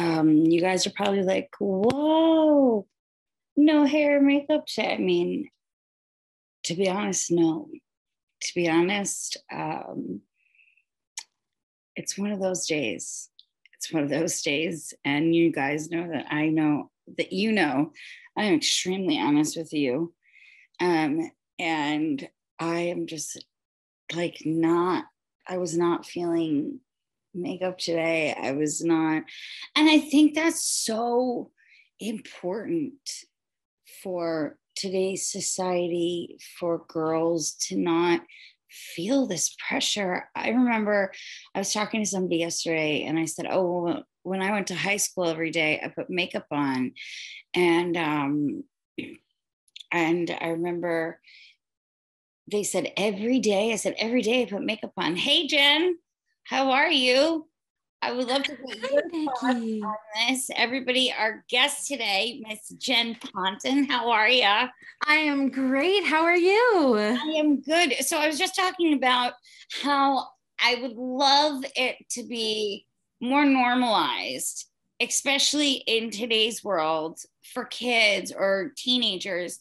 um, you guys are probably like, whoa, no hair makeup I mean, to be honest, no. To be honest, um, it's one of those days. It's one of those days. And you guys know that I know that you know I'm extremely honest with you. Um, and I am just like not, I was not feeling makeup today. I was not. And I think that's so important for today's society for girls to not feel this pressure. I remember I was talking to somebody yesterday and I said, Oh, when I went to high school every day, I put makeup on. And um, and I remember they said every day, I said, every day I put makeup on. Hey Jen, how are you? I would love to get your thoughts on this. Everybody, our guest today, Miss Jen Ponton. How are you? I am great. How are you? I am good. So I was just talking about how I would love it to be more normalized, especially in today's world for kids or teenagers,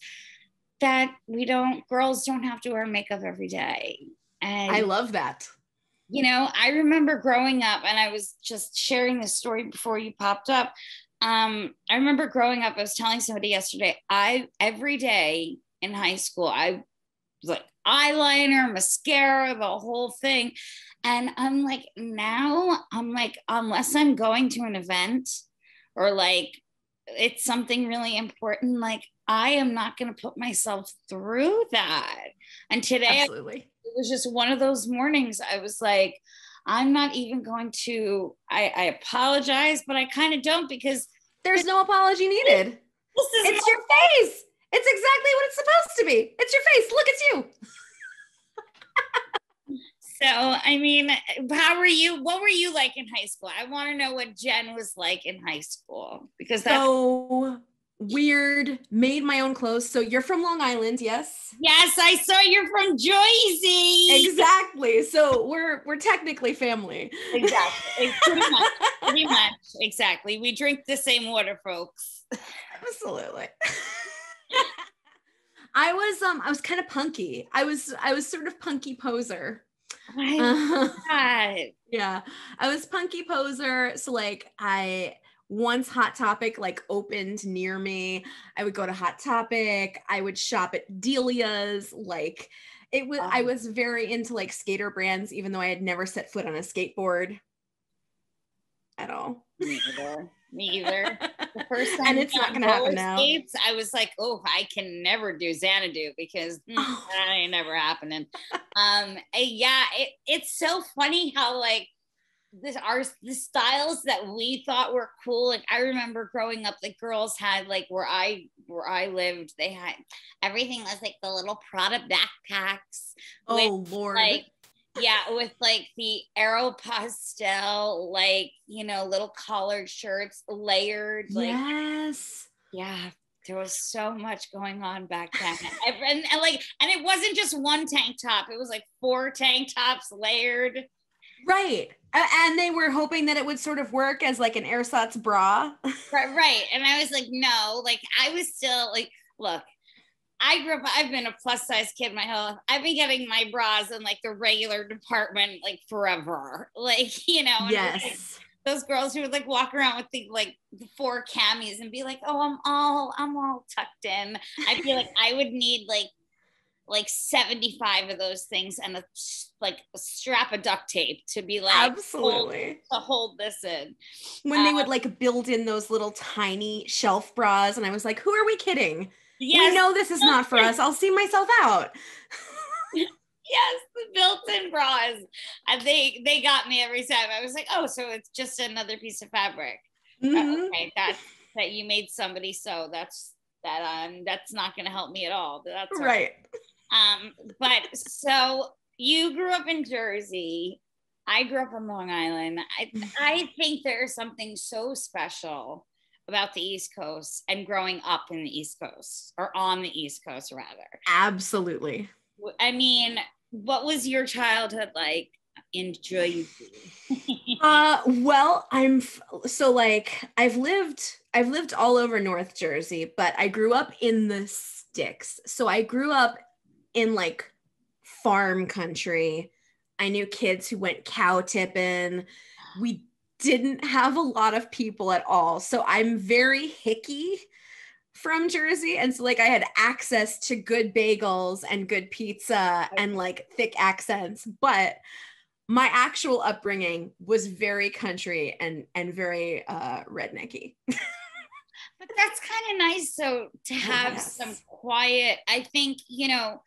that we don't, girls don't have to wear makeup every day. And I love that you know, I remember growing up, and I was just sharing this story before you popped up. Um, I remember growing up, I was telling somebody yesterday, I every day in high school, I was like eyeliner, mascara, the whole thing. And I'm like, now I'm like, unless I'm going to an event or like it's something really important, like I am not going to put myself through that. And today, Absolutely was just one of those mornings I was like, I'm not even going to, I, I apologize, but I kind of don't because there's no apology needed. This is it's your face. It's exactly what it's supposed to be. It's your face. Look, it's you. so, I mean, how were you? What were you like in high school? I want to know what Jen was like in high school because that's so weird, made my own clothes. So you're from Long Island, yes? Yes, I saw you're from Jersey. Exactly. So we're we're technically family. Exactly. Pretty much. Pretty much. Exactly. We drink the same water, folks. Absolutely. I was um I was kind of punky. I was I was sort of punky poser. Uh, yeah. I was punky poser. So like I once Hot Topic like opened near me, I would go to Hot Topic. I would shop at Delia's. Like it was, I was very into like skater brands, even though I had never set foot on a skateboard at all. Me either. Me either. The first time and it's not going to happen now. Skates, I was like, oh, I can never do Xanadu because mm, oh. that ain't never happening. um, eh, yeah, it, it's so funny how like this are the styles that we thought were cool. Like I remember growing up, the girls had like where I where I lived, they had everything was like the little Prada backpacks. Oh with, lord. Like yeah, with like the Aeropostale, like you know, little collared shirts, layered. Like, yes. Yeah, there was so much going on back then and, and, and, like and it wasn't just one tank top it was like four tank tops layered right and they were hoping that it would sort of work as like an ersatz bra right right and i was like no like i was still like look I grew up, I've been a plus size kid my whole life. I've been getting my bras in like the regular department like forever. Like, you know, yes. Like, those girls who would like walk around with the like the four camis and be like, oh, I'm all, I'm all tucked in. I feel like I would need like like 75 of those things and a like a strap of duct tape to be like absolutely. hold, to hold this in. When um, they would um, like build in those little tiny shelf bras and i was like who are we kidding? Yes, we know this is not for us. I'll see myself out. Yes the built-in bras. And they they got me every time. I was like oh so it's just another piece of fabric. Mm-hmm. okay that that you made somebody sew. That's that um that's not going to help me at all. That's right, right. Um, but so you grew up in Jersey. I grew up on Long Island. I, I think there's something so special about the East Coast and growing up in the East Coast or on the East Coast, rather. Absolutely. I mean, what was your childhood like in Jersey? Uh, well, I'm so like I've lived I've lived all over North Jersey, but I grew up in the sticks. So I grew up in like farm country. I knew kids who went cow tipping. We didn't have a lot of people at all. So I'm very hicky from Jersey. And so like I had access to good bagels and good pizza and like thick accents, but my actual upbringing was very country and and very uh rednecky. but that's kind of nice so to have yes. some quiet. I think, you know,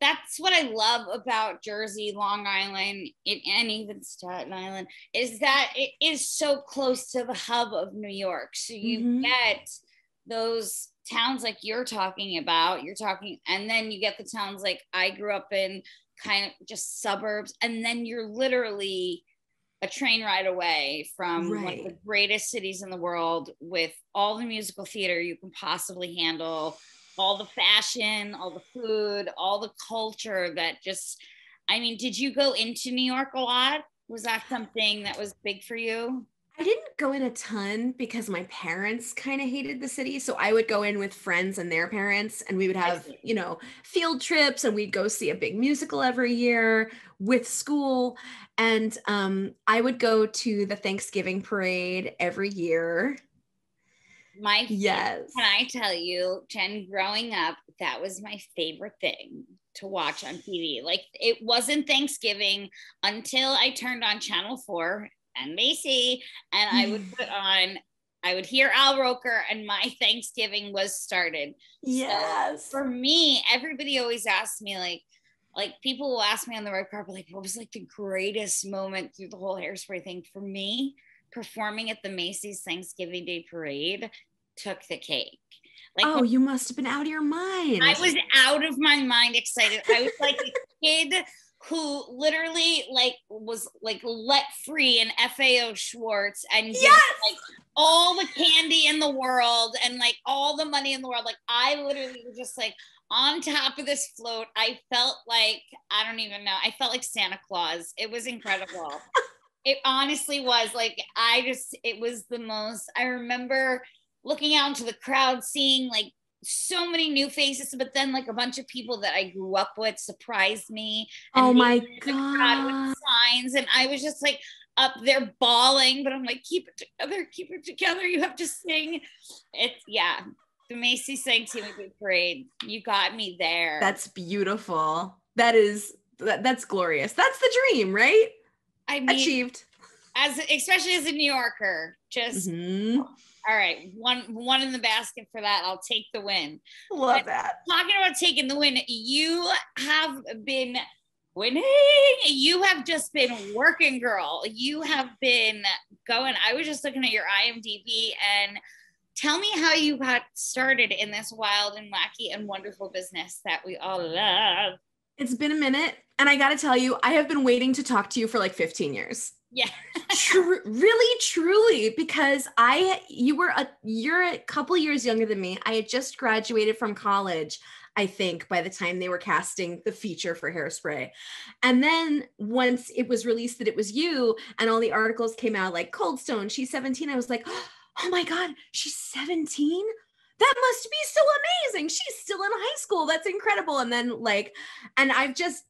that's what I love about Jersey, Long Island, and even Staten Island is that it is so close to the hub of New York. So you mm-hmm. get those towns like you're talking about, you're talking, and then you get the towns like I grew up in, kind of just suburbs, and then you're literally a train ride away from right. one of the greatest cities in the world with all the musical theater you can possibly handle all the fashion, all the food, all the culture that just, I mean, did you go into New York a lot? Was that something that was big for you? I didn't go in a ton because my parents kind of hated the city. So I would go in with friends and their parents, and we would have, you know, field trips and we'd go see a big musical every year with school. And um, I would go to the Thanksgiving parade every year my yes. Can I tell you, Jen, growing up, that was my favorite thing to watch on TV. Like it wasn't Thanksgiving until I turned on Channel 4 NBC and I would put on I would hear Al Roker and my Thanksgiving was started. Yes. So for me, everybody always asks me like like people will ask me on the red carpet like what was like the greatest moment through the whole hairspray thing for me performing at the Macy's Thanksgiving Day Parade took the cake. Like, oh, you must have been out of your mind. I was out of my mind excited. I was like a kid who literally like was like let free in FAO Schwarz and yes! like all the candy in the world and like all the money in the world. Like I literally was just like on top of this float. I felt like I don't even know. I felt like Santa Claus. It was incredible. it honestly was like I just it was the most I remember looking out into the crowd seeing like so many new faces but then like a bunch of people that I grew up with surprised me. Oh my god. signs and I was just like up there bawling but I'm like keep it together keep it together you have to sing. It's yeah the Macy's Thanksgiving Parade you got me there. That's beautiful. That is that, that's glorious. That's the dream right I mean, achieved. As especially as a New Yorker, just mm-hmm. all right, one one in the basket for that. I'll take the win. Love but that. Talking about taking the win, you have been winning. You have just been working, girl. You have been going. I was just looking at your IMDb and tell me how you got started in this wild and wacky and wonderful business that we all love. It's been a minute. And I got to tell you, I have been waiting to talk to you for like 15 years. Yeah. Really, truly, because I, you were a, you're a couple years younger than me. I had just graduated from college. I think by the time they were casting the feature for Hairspray. And then once it was released that it was you and all the articles came out like Cold Stone, she's 17, I was like, oh my God, she's 17? that must be so amazing. She's still in high school. That's incredible. And then, like, and I've just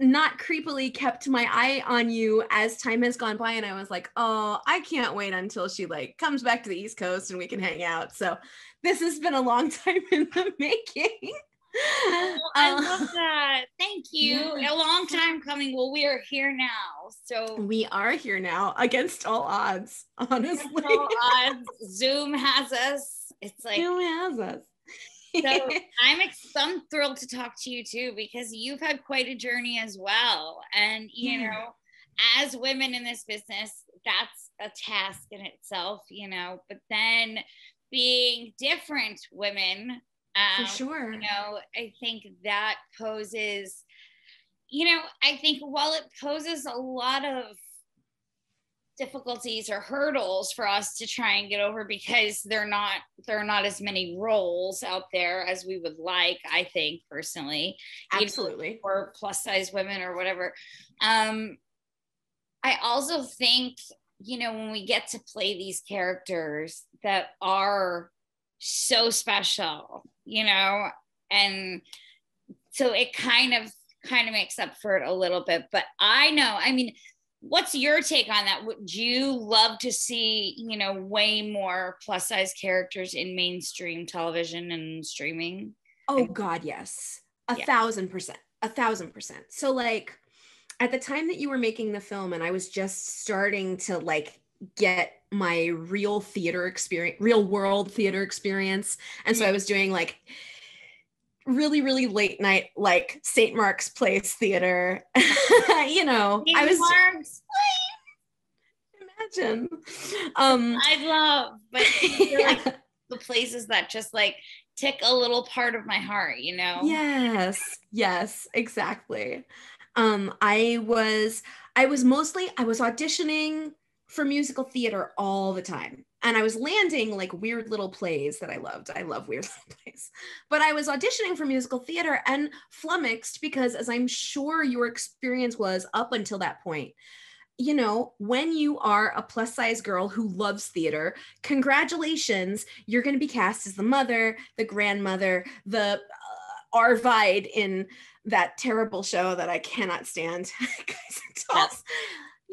not creepily kept my eye on you as time has gone by. And I was like, oh, I can't wait until she like comes back to the East Coast and we can hang out. So this has been a long time in the making. Oh, I uh, love that. Thank you. Yeah. A long time coming. Well, we are here now. So we are here now against all odds, honestly. All odds. Zoom has us. It's like Zoom has us. So I'm ex- I'm thrilled to talk to you too because you've had quite a journey as well. And you yeah. know, as women in this business, that's a task in itself, you know, but then being different women um, For sure. You know, I think that poses, you know, I think while it poses a lot of difficulties or hurdles for us to try and get over because they're not there are not as many roles out there as we would like i think personally. Absolutely. or plus size women or whatever. Um I also think, you know, when we get to play these characters that are so special, you know, and so it kind of kind of makes up for it a little bit. But I know, I mean, what's your take on that? Would you love to see, you know, way more plus size characters in mainstream television and streaming? Oh God, yes. A yeah. thousand percent. A thousand percent. So like at the time that you were making the film and I was just starting to like get my real theater experience, real world theater experience. And so I mm-hmm. was doing like really, really late night, like St. Mark's Place theater. you know, St. I was Mark's imagine. Um I love, but like the places that just like tick a little part of my heart, you know? Yes, yes, exactly. Um, I was I was mostly I was auditioning for musical theater all the time. And I was landing like weird little plays that I loved. I love weird little plays. But I was auditioning for musical theater and flummoxed because, as I'm sure your experience was up until that point, you know, when you are a plus size girl who loves theater, congratulations, you're going to be cast as the mother, the grandmother, the uh, Arvide in that terrible show that I cannot stand. Guys.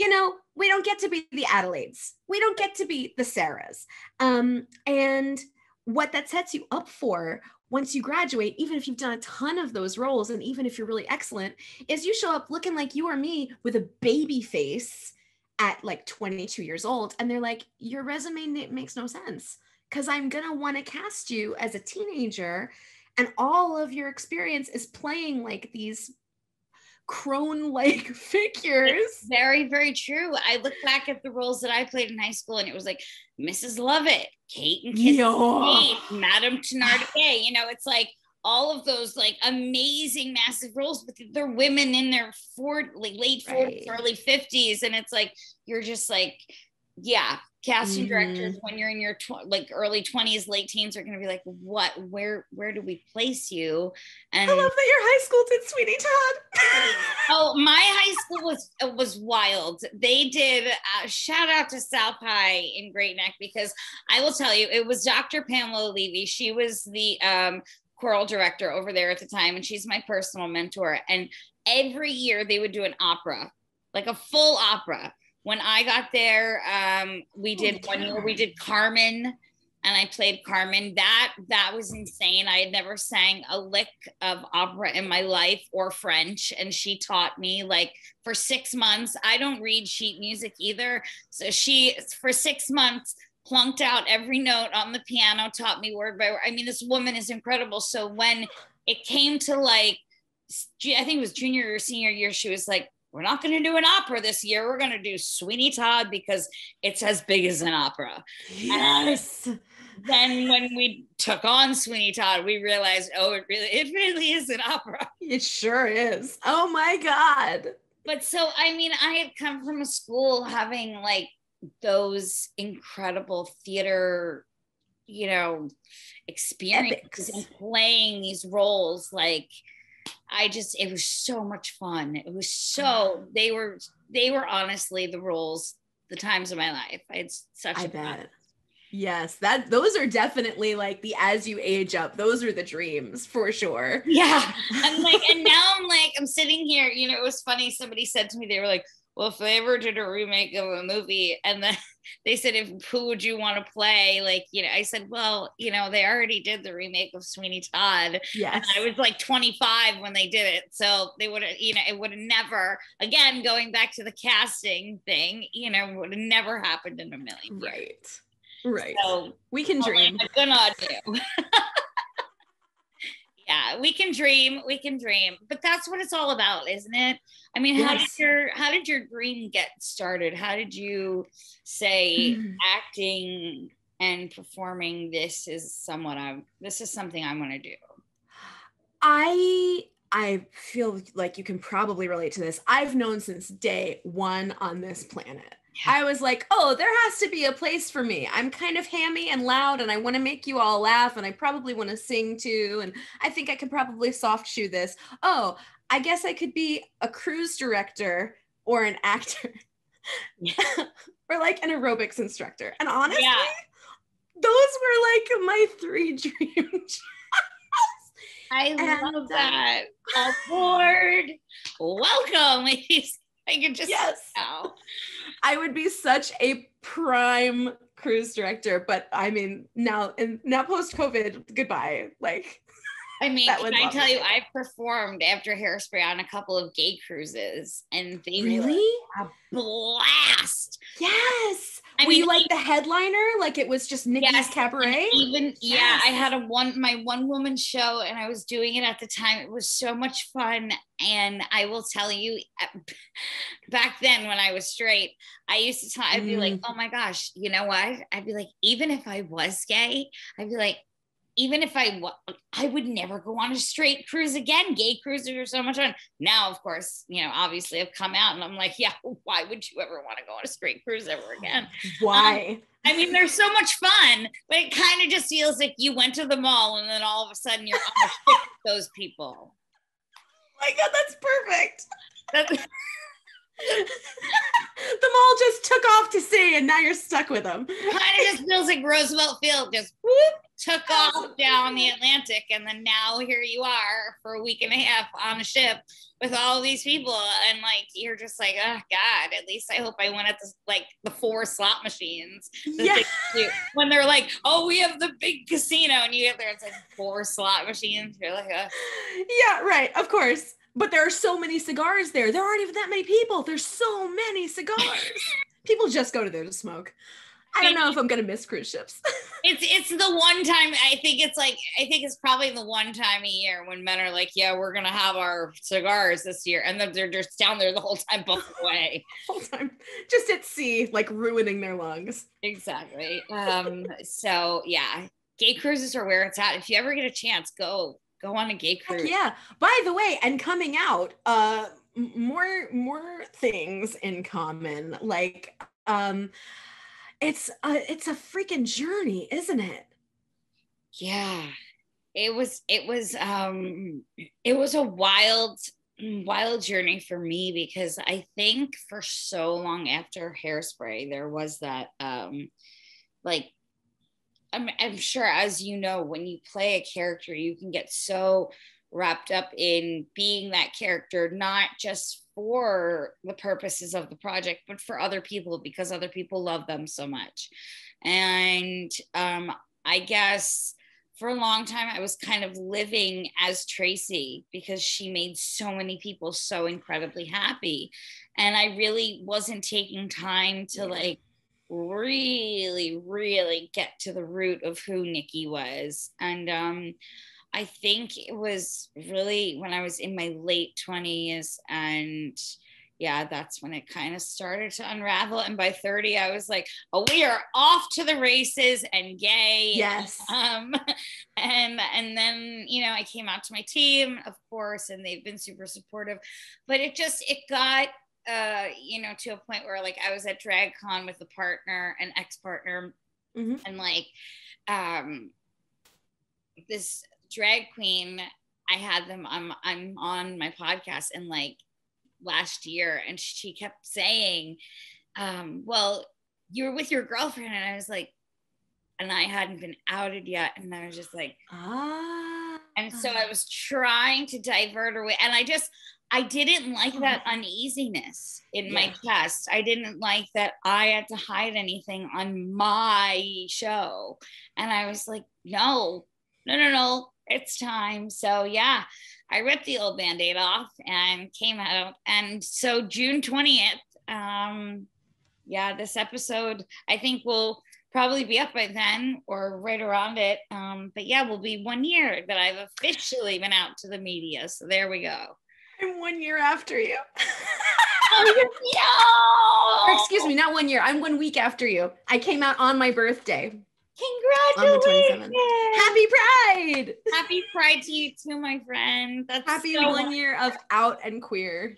You know, we don't get to be the Adelaides. We don't get to be the Sarahs. Um, and what that sets you up for once you graduate, even if you've done a ton of those roles, and even if you're really excellent, is you show up looking like you or me with a baby face at like 22 years old. And they're like, your resume makes no sense because I'm going to want to cast you as a teenager and all of your experience is playing like these crone like figures. It's very, very true. I look back at the roles that I played in high school and it was like Mrs. Lovett, Kate and Kate, Madame Thénardier. You know, it's like all of those like amazing massive roles, but they're women in their four, like late 40s, right. early 50s. And it's like, you're just like, yeah, casting mm-hmm. directors when you're in your tw- like early 20s late teens are going to be like what? Where where do we place you? And i love that your high school did Sweeney Todd. Oh my high school was was wild. They did uh, shout out to south high in great neck because i will tell you it was dr pamela levy. She was the um choral director over there at the time and she's my personal mentor. And every year they would do an opera like a full opera when I got there, um, we did one year, we did Carmen and I played Carmen. That that was insane. I had never sang a lick of opera in my life or French, and she taught me like for six months. I don't read sheet music either, so she for six months plunked out every note on the piano, taught me word by word. I mean, this woman is incredible. So when it came to like, I think it was junior or senior year, she was like, we're not going to do an opera this year. We're going to do Sweeney Todd because it's as big as an opera. Yes. And then when we took on Sweeney Todd, we realized, oh, it really, it really is an opera. It sure is. Oh my God. But so, I mean, I had come from a school having like those incredible theater, you know, experiences and playing these roles like I just it was so much fun. It was so oh. they were they were honestly the roles, the times of my life. I had such I bet. Fun. Yes, that those are definitely like the as you age up, those are the dreams for sure. Yeah. I'm like, and now I'm like, I'm sitting here, you know, it was funny. Somebody said to me, they were like, well, if they ever did a remake of a movie and then they said, if who would you want to play? Like, you know, I said, well, you know, they already did the remake of Sweeney Todd. Yes. I was like 25 when they did it. So they would have, you know, it would have never, again, going back to the casting thing, you know, would have never happened in a million years. Right. Right. So we can dream. Good on you. Yeah, we can dream, we can dream. But that's what it's all about, isn't it? I mean, yes. how did your how did your dream get started? How did you say mm. acting and performing this is somewhat I'm this is something I want to do? I I feel like you can probably relate to this. I've known since day one on this planet. I was like, oh, there has to be a place for me. I'm kind of hammy and loud, and I want to make you all laugh, and I probably want to sing too. And I think I could probably soft shoe this. Oh, I guess I could be a cruise director or an actor. or like an aerobics instructor. And honestly, yeah. those were like my three dreams. I and, love um, that. All board. Welcome, ladies. I could just yes. Now. I would be such a prime cruise director, but I mean now and now post COVID, goodbye. Like I mean, can I tell you, I performed after Hairspray on a couple of gay cruises, and they really a blast. Yes. I Were mean, you like the headliner? Like it was just Nikki's yes, cabaret? Even yes. yeah, I had a one my one woman show, and I was doing it at the time. It was so much fun, and I will tell you, back then when I was straight, I used to tell I'd be mm. like, oh my gosh, you know what? I'd be like, even if I was gay, I'd be like, even if I I would never go on a straight cruise again. Gay cruises are so much fun. Now, of course, you know, obviously I've come out and I'm like, yeah, why would you ever want to go on a straight cruise ever again? Why? Um, I mean, they're so much fun, but it kind of just feels like you went to the mall and then all of a sudden you're on a ship with those people. Oh my God, that's perfect. That's- the mall just took off to sea and now you're stuck with them. Kind of just feels like Roosevelt Field just whoop, took off down the Atlantic. And then now here you are for a week and a half on a ship with all these people. And like, you're just like, oh God, at least I hope I went at the, like the four slot machines. Yeah. when they're like, oh, we have the big casino. And you get there, it's like four slot machines. You're like, uh. yeah, right. Of course but there are so many cigars there. There aren't even that many people. There's so many cigars. people just go to there to smoke. I don't know if I'm gonna miss cruise ships. it's it's the one time I think it's like I think it's probably the one time a year when men are like, yeah, we're gonna have our cigars this year, and then they're just down there the whole time, both away, whole time, just at sea, like ruining their lungs. Exactly. Um. so yeah, gay cruises are where it's at. If you ever get a chance, go go on a gay cruise. Heck yeah. By the way, and coming out, uh, more more things in common. Like, um, it's a it's a freaking journey, isn't it? Yeah, it was. It was. Um, it was a wild wild journey for me because I think for so long after Hairspray, there was that um, like I'm, I'm sure, as you know, when you play a character, you can get so wrapped up in being that character, not just for the purposes of the project, but for other people because other people love them so much. And um, I guess for a long time, I was kind of living as Tracy because she made so many people so incredibly happy. And I really wasn't taking time to like really, really get to the root of who Nikki was. And um, I think it was really when I was in my late 20s and yeah, that's when it kind of started to unravel. And by 30, I was like, oh, we are off to the races and gay. Yes. Um, and and then, you know, I came out to my team, of course, and they've been super supportive. But it just it got uh, you know, to a point where like I was at DragCon with a partner, an ex-partner, mm-hmm. and like um this drag queen, I had them I'm I'm on my podcast and like last year and she kept saying, um, well, you were with your girlfriend, and I was like, and I hadn't been outed yet. And I was just like, ah. And so I was trying to divert her away. And I just, I didn't like that uneasiness in yeah. my chest. I didn't like that I had to hide anything on my show. And I was like, no, no, no, no, it's time. So, yeah, I ripped the old band aid off and came out. And so, June 20th, um, yeah, this episode I think will probably be up by then or right around it. Um, but yeah, will be one year that I've officially been out to the media. So, there we go. I'm one year after you. oh, no. Or excuse me, not one year. I'm one week after you. I came out on my birthday. Congratulations. Happy Pride. Happy Pride to you too, my friend. That's happy so one year of out and queer.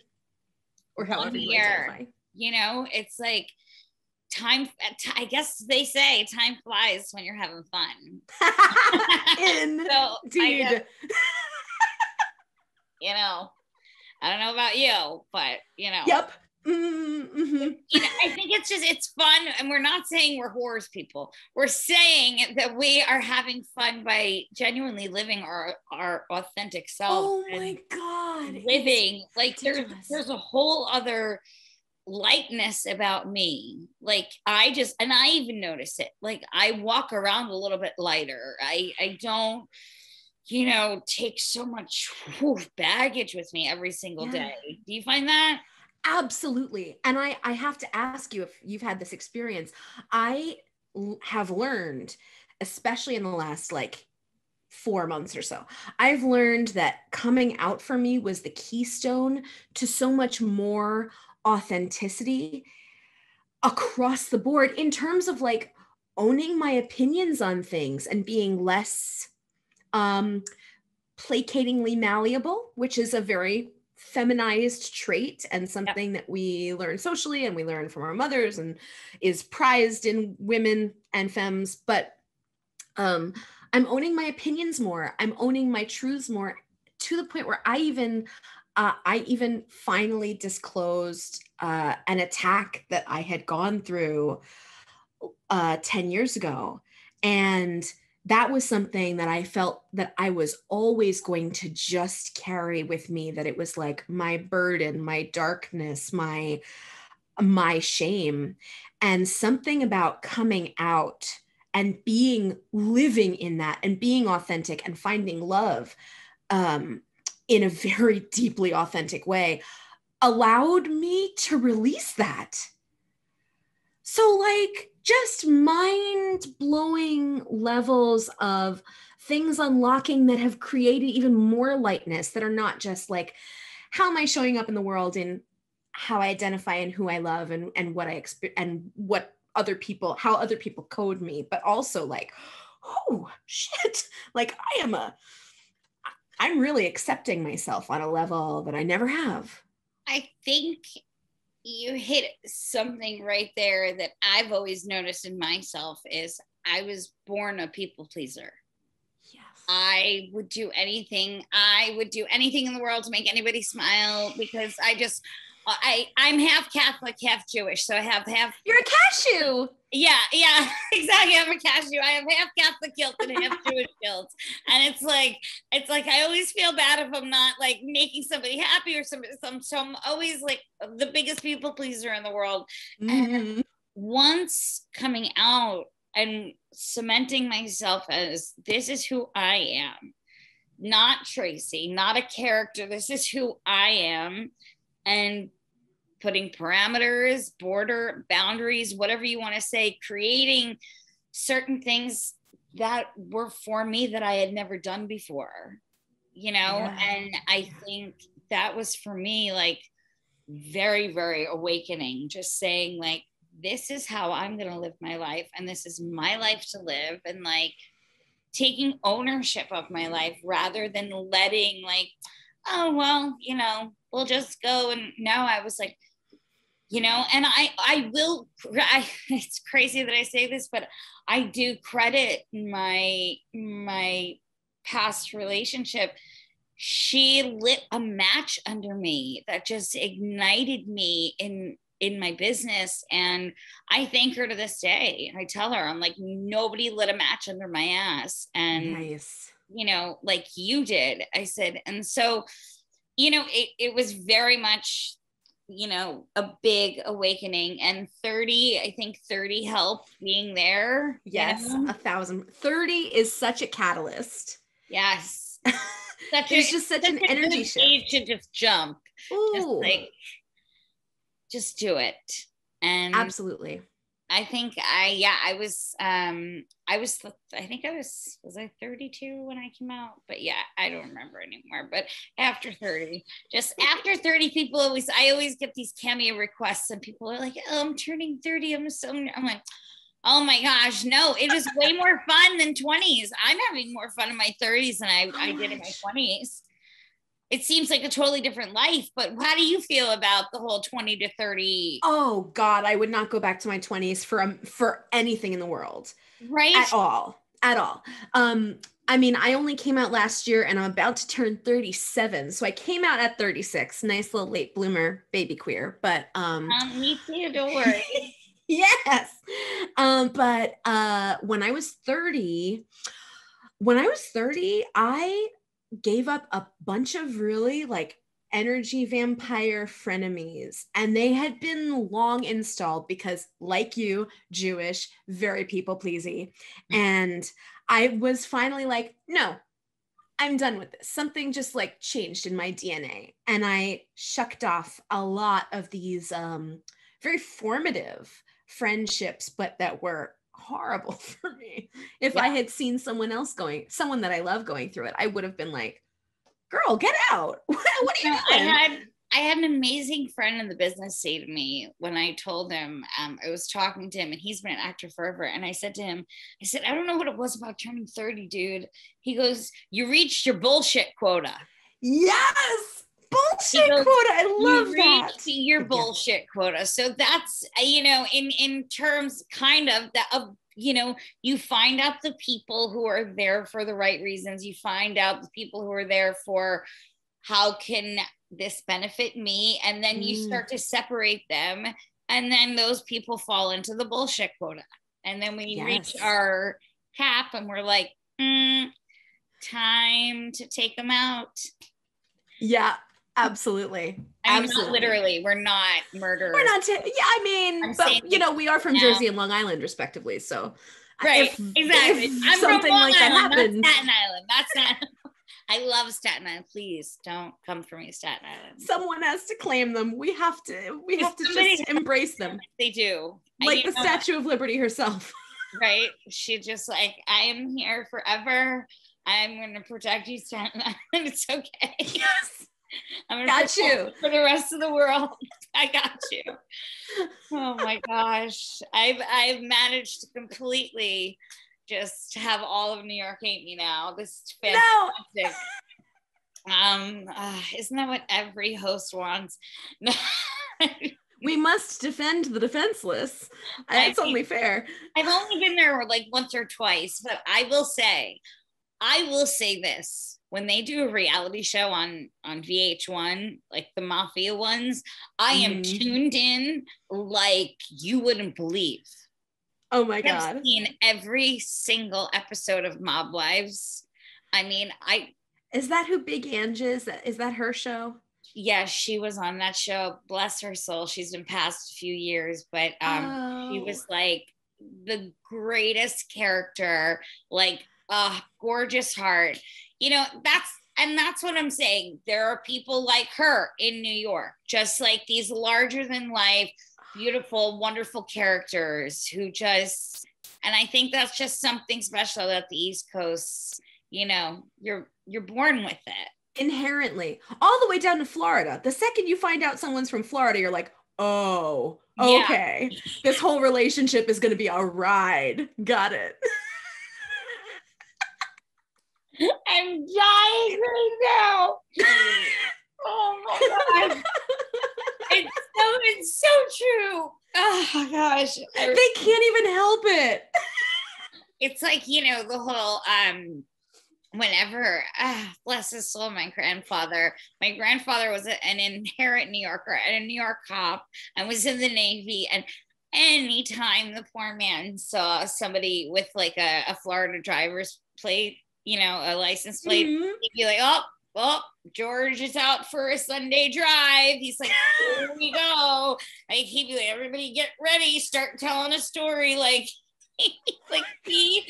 Or however one year. You know, it's like time i guess they say time flies when you're having fun indeed so guess, you know I don't know about you, but you know. Yep. Mm-hmm. You know, it's fun. And we're not saying we're horrors people. We're saying that we are having fun by genuinely living our, our authentic self. Oh my God. Living. Like there's there's a whole other lightness about me. Like I just and I even notice it. Like I walk around a little bit lighter. I I don't you know take so much whew, baggage with me every single yeah. day. Do you find that? Absolutely. And I I have to ask you if you've had this experience. I have learned especially in the last like four months or so. I've learned that coming out for me was the keystone to so much more authenticity across the board in terms of like owning my opinions on things and being less um, placatingly malleable, which is a very feminized trait and something that we learn socially and we learn from our mothers and is prized in women and femmes. But um, I'm owning my opinions more. I'm owning my truths more to the point where I even uh, I even finally disclosed uh, an attack that I had gone through uh, 10 years ago. And that was something that I felt that I was always going to just carry with me, that it was like my burden, my darkness, my my shame and something about coming out and being living in that and being authentic and finding love um, in a very deeply authentic way allowed me to release that. So, like, just mind blowing levels of things unlocking that have created even more lightness that are not just like, how am I showing up in the world in how I identify and who I love and, and what I experience and what other people, how other people code me, but also like, oh shit, like I am a I'm really accepting myself on a level that I never have. I think you hit something right there that I've always noticed in myself is I was born a people pleaser. Yes. I would do anything. I would do anything in the world to make anybody smile because I just I I'm half Catholic, half Jewish, so I have half. You're a cashew. Yeah, yeah, exactly. I'm a cashew. I have half Catholic guilt and half Jewish guilt, and it's like it's like I always feel bad if I'm not like making somebody happy or somebody. Some so I'm always like the biggest people pleaser in the world. Mm-hmm. And once coming out and cementing myself as this is who I am, not Tracy, not a character. This is who I am and putting parameters, border boundaries, whatever you want to say, creating certain things that were for me that I had never done before, you know? Yeah. And I think that was for me like very, very awakening, just saying, like, this is how I'm going to live my life, and this is my life to live, and like taking ownership of my life rather than letting, like, oh, well, you know, we'll just go. And now I was like, you know, and I, I will, I, it's crazy that I say this, but I do credit my, my past relationship. She lit a match under me that just ignited me in in my business and i thank her to this day i tell her i'm like nobody lit a match under my ass and nice you know like you did i said and so you know, it, it was very much, you know, a big awakening. And 30, I think 30 helped being there. Yes, you know? a thousand. 30 is such a catalyst. Yes. Such it's a, just such, such an energy shift. to just jump. Ooh. Just like, just do it. And absolutely. I think I yeah I was um I was I think I was was I 32 when I came out? But yeah I don't remember anymore. But after 30 just after 30 people always I always get these cameo requests and people are like oh I'm turning 30 I'm so I'm like oh my gosh no it is way more fun than 20s I'm having more fun in my 30s than I, I did in my 20s it seems like a totally different life. But how do you feel about the whole 20 to 30? Oh God, I would not go back to my 20s for um, for anything in the world. Right. At all. At all. Um, I mean, I only came out last year and I'm about to turn 37. So I came out at 36. Nice little late bloomer baby queer. But um, um me too, don't worry. yes. Um, but uh, when I was 30, when I was 30, I gave up a bunch of really like energy vampire frenemies and they had been long installed because like you jewish very people pleasy mm. and i was finally like no i'm done with this. Something just like changed in my dna and i shucked off a lot of these um very formative friendships but that were horrible for me if yeah. i had seen someone else going someone that i love going through it i would have been like girl, get out. what are you doing? I had I had an amazing friend in the business say to me when I told him um, I was talking to him, and he's been an actor forever. And I said to him, I said, I don't know what it was about turning 30, dude. He goes, You reached your bullshit quota. Yes. Bullshit goes, quota. I love you that. Your bullshit quota. So that's you know, in in terms kind of that of you know, you find out the people who are there for the right reasons. You find out the people who are there for how can this benefit me? And then you mm. start to separate them. And then those people fall into the bullshit quota. And then we yes. reach our cap and we're like, mm, time to take them out. Yeah, Absolutely. I mean, Absolutely. Not literally, we're not murderers. We're not. T- yeah, I mean, I'm but you know, we are from now. Jersey and Long Island, respectively. So, right, if, exactly. If I'm something like Island, that happened. Staten Island. That's not. I love Staten Island. Please don't come for me, Staten Island. Someone has to claim them. We have to. We have to just embrace them. They do, like the Statue of Liberty herself. Right? She just like I am here forever. I'm going to protect you, Staten Island. It's okay. Yes. I'm gonna got you for the rest of the world. I got you. Oh my gosh. I've I've managed to completely just have all of New York hate me now. This is fantastic. No. um uh, isn't that what every host wants? we must defend the defenseless. It's only fair. I've only been there like once or twice, but I will say, I will say this when they do a reality show on on VH1, like the mafia ones, I am mm. tuned in like you wouldn't believe. Oh my god! I've seen every single episode of Mob Wives. I mean, I is that who Big Ange is? Is that her show? Yeah, she was on that show. Bless her soul. She's been past a few years, but um, oh. she was like the greatest character. Like, uh, gorgeous heart you know, that's and that's what I'm saying. There are people like her in New York, just like these larger than life, beautiful, wonderful characters who just and I think that's just something special about the East Coast, you know, you're you're born with it. Inherently. All the way down to Florida. The second you find out someone's from Florida, you're like, oh, okay. Yeah. This whole relationship is gonna be a ride. Got it. I'm dying right now. oh my god. it's so it's so true. Oh my gosh. They can't even help it. it's like, you know, the whole um whenever uh, bless his soul my grandfather my grandfather was a, an inherent new yorker and a new york cop and was in the navy and anytime the poor man saw somebody with like a, a florida driver's plate you know, a license plate, mm-hmm. he'd be like, oh, well, George is out for a Sunday drive. He's like, here we go. Like he'd be like, everybody get ready, start telling a story. Like, like he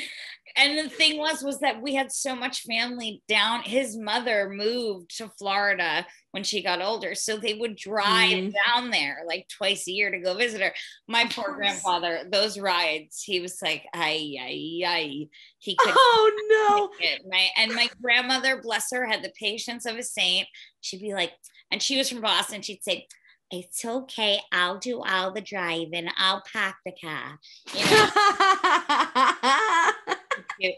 and the thing was was that we had so much family down his mother moved to florida when she got older so they would drive mm. down there like twice a year to go visit her my poor grandfather those rides he was like ay ay ay he could oh no my and my grandmother bless her had the patience of a saint she'd be like and she was from boston she'd say it's okay. I'll do all the driving. I'll park the car. You know?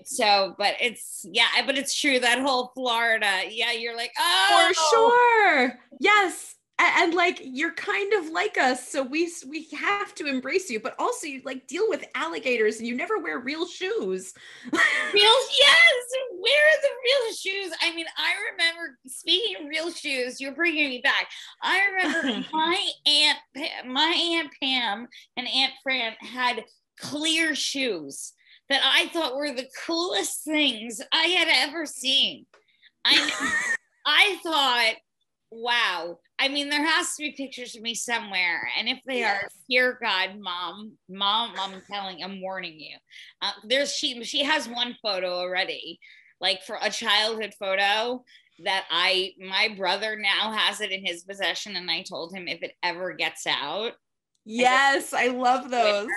so but it's yeah but it's true that whole florida yeah you're like oh! for sure. Yes. And, like you're kind of like us so we we have to embrace you but also you like deal with alligators and you never wear real shoes. Real yes wear the real shoes. I mean i remember speaking of real shoes you're bringing me back. I remember my aunt my aunt pam and aunt fran had clear shoes that i thought were the coolest things i had ever seen i i thought wow. I mean, there has to be pictures of me somewhere. And if they yes. are, dear God, mom, mom, mom, I'm telling, I'm warning you. Uh, there's she she has one photo already, like for a childhood photo that I my brother now has it in his possession, and I told him if it ever gets out. Yes, I, I love those.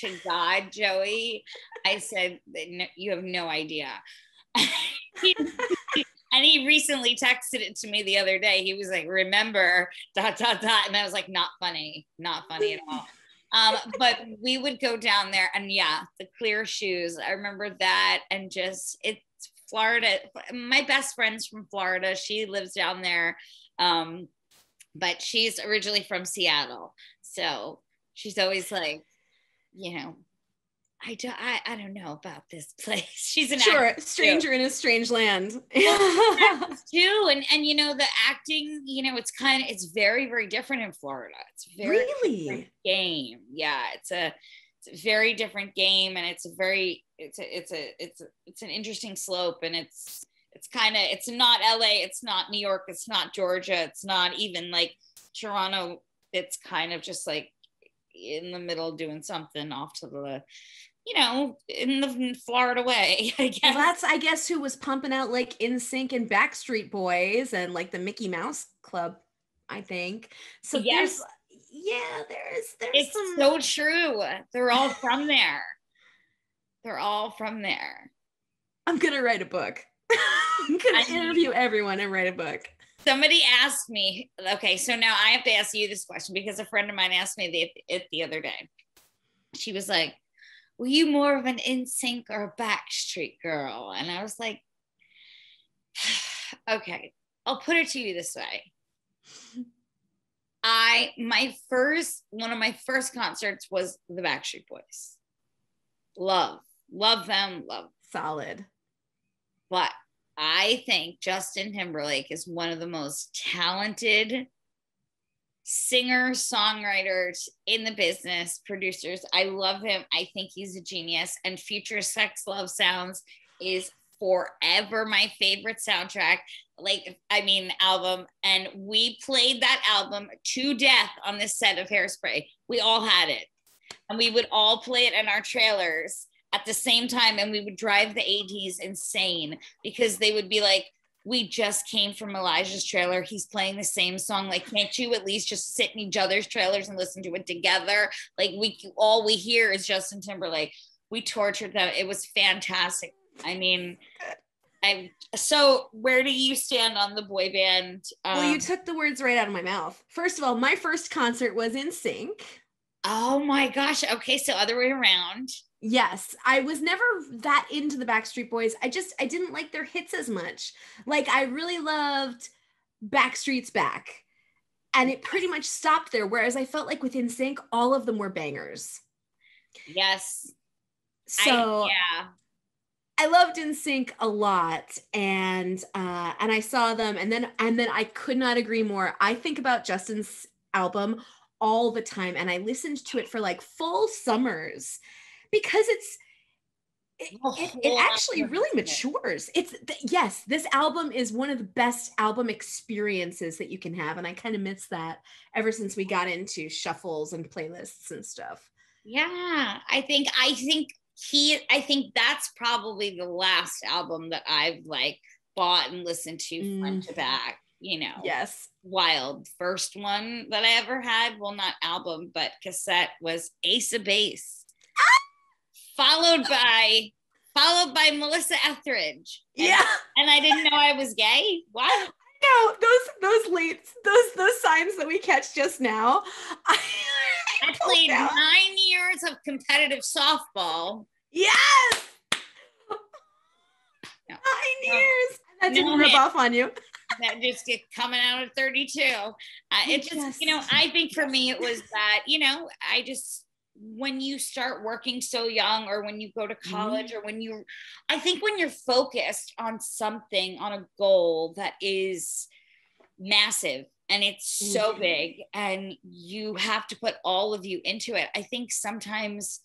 To God, Joey, I said you have no idea. And he recently texted it to me the other day. He was like, remember, dot, dot, dot. And I was like, not funny, not funny at all. Um, but we would go down there and yeah, the clear shoes. I remember that. And just it's Florida. My best friend's from Florida. She lives down there. Um, but she's originally from Seattle. So she's always like, you know, I don't, I, I don't know about this place. She's an sure stranger too. in a strange land. too, and and you know the acting, you know, it's kind of it's very very different in Florida. It's very really game. Yeah, it's a it's a very different game, and it's a very it's a it's a it's a, it's an interesting slope, and it's it's kind of it's not LA, it's not New York, it's not Georgia, it's not even like Toronto. It's kind of just like in the middle doing something off to the you know, in the Florida way, I guess. Well, that's, I guess, who was pumping out like NSYNC and Backstreet Boys and like the Mickey Mouse Club, I think. So yes, yeah, there's, there's it's some... so true. They're all from there. They're all from there. I'm gonna write a book. I'm gonna interview everyone and write a book. Somebody asked me, okay, so now I have to ask you this question because a friend of mine asked me the, it the other day. She was like, were you more of an NSYNC or a backstreet girl? And i was like okay i'll put it to you this way. I my first one of my first concerts was the backstreet boys. Love love them love solid. But i think justin timberlake is one of the most talented singer songwriters in the business producers. I love him. I think he's a genius. And FutureSex/LoveSounds is forever my favorite soundtrack. Like i mean album. And we played that album to death on this set of hairspray. We all had it. And we would all play it in our trailers at the same time and we would drive the ADs insane because they would be like we just came from Elijah's trailer. He's playing the same song. Like, can't you at least just sit in each other's trailers and listen to it together? Like, we all we hear is Justin Timberlake. We tortured them. It was fantastic. I mean, I so where do you stand on the boy band? Um, well, you um, took the words right out of my mouth. First of all, my first concert was NSYNC. Oh my gosh. Okay, so other way around. Yes, I was never that into the Backstreet Boys. I just I didn't like their hits as much. Like I really loved Backstreet's Back. And it pretty much stopped there whereas I felt like with sync all of them were bangers. Yes. So I, yeah. I loved NSYNC a lot and uh and I saw them and then and then I could not agree more. I think about Justin's album all the time and I listened to it for like full summers because it's it, it, it, actually really matures. It's yes, this album is one of the best album experiences that you can have, and I kind of miss that ever since we got into shuffles and playlists and stuff. Yeah, I think I think he I think that's probably the last album that I've like bought and listened to mm. front to back. You know, yes, wild first one that I ever had. Well, not album, but cassette was Ace of Base followed by followed by Melissa Etheridge. And, yeah. And I didn't know I was gay. What? No, those those late those those signs that we catch just now. I, I, I played know. nine years of competitive softball. Yes. No. Nine years. That didn't no rub off on you. that just get coming out at 32. Uh, it just, you know, I think for me it was that, you know, I just when you start working so young or when you go to college mm-hmm. or when you I think when you're focused on something on a goal that is massive and it's so mm-hmm. big and you have to put all of you into it. I think sometimes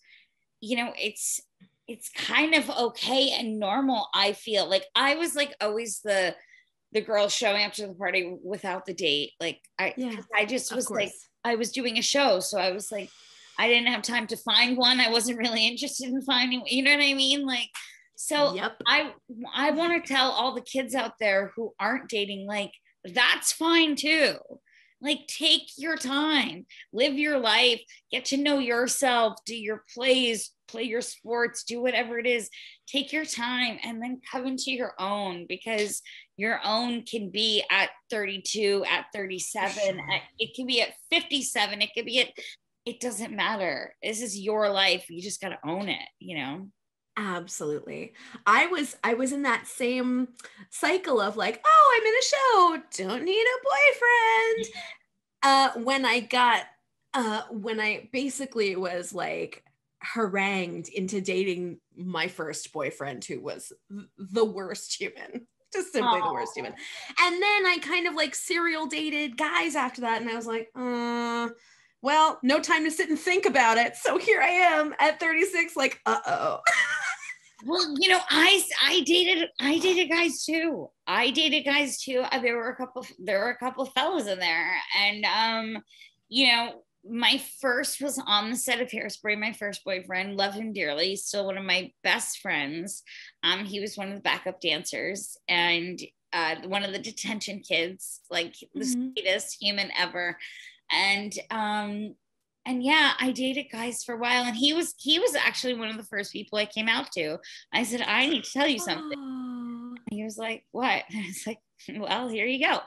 you know it's it's kind of okay and normal i feel like i was like always the the girl showing up to the party without the date like i yeah, i just was like i was doing a show so i was like i didn't have time to find one i wasn't really interested in finding you know what i mean like so yep. i i want to tell all the kids out there who aren't dating like that's fine too like take your time live your life get to know yourself do your plays play your sports, do whatever it is. Take your time and then come into your own because your own can be at 32, at 37, at, it can be at 57, it could be at, it doesn't matter. This is your life. You just got to own it, you know? absolutely i was i was in that same cycle of like oh i'm in a show don't need a boyfriend uh when i got uh when i basically was like harangued into dating my first boyfriend who was the worst human just simply Aww. the worst human and then i kind of like serial dated guys after that and i was like uh well no time to sit and think about it so here i am at 36 like uh-oh well you know i i dated i dated guys too i dated guys too uh, there were a couple there were a couple fellows in there and um you know my first was on the set of Hairspray. My first boyfriend, love him dearly. He's still one of my best friends. Um, he was one of the backup dancers and uh, one of the detention kids, like the mm-hmm. sweetest human ever. And um, and yeah, I dated guys for a while, and he was he was actually one of the first people I came out to. I said, I need to tell you something. Oh. He was like, What? I was like, Well, here you go.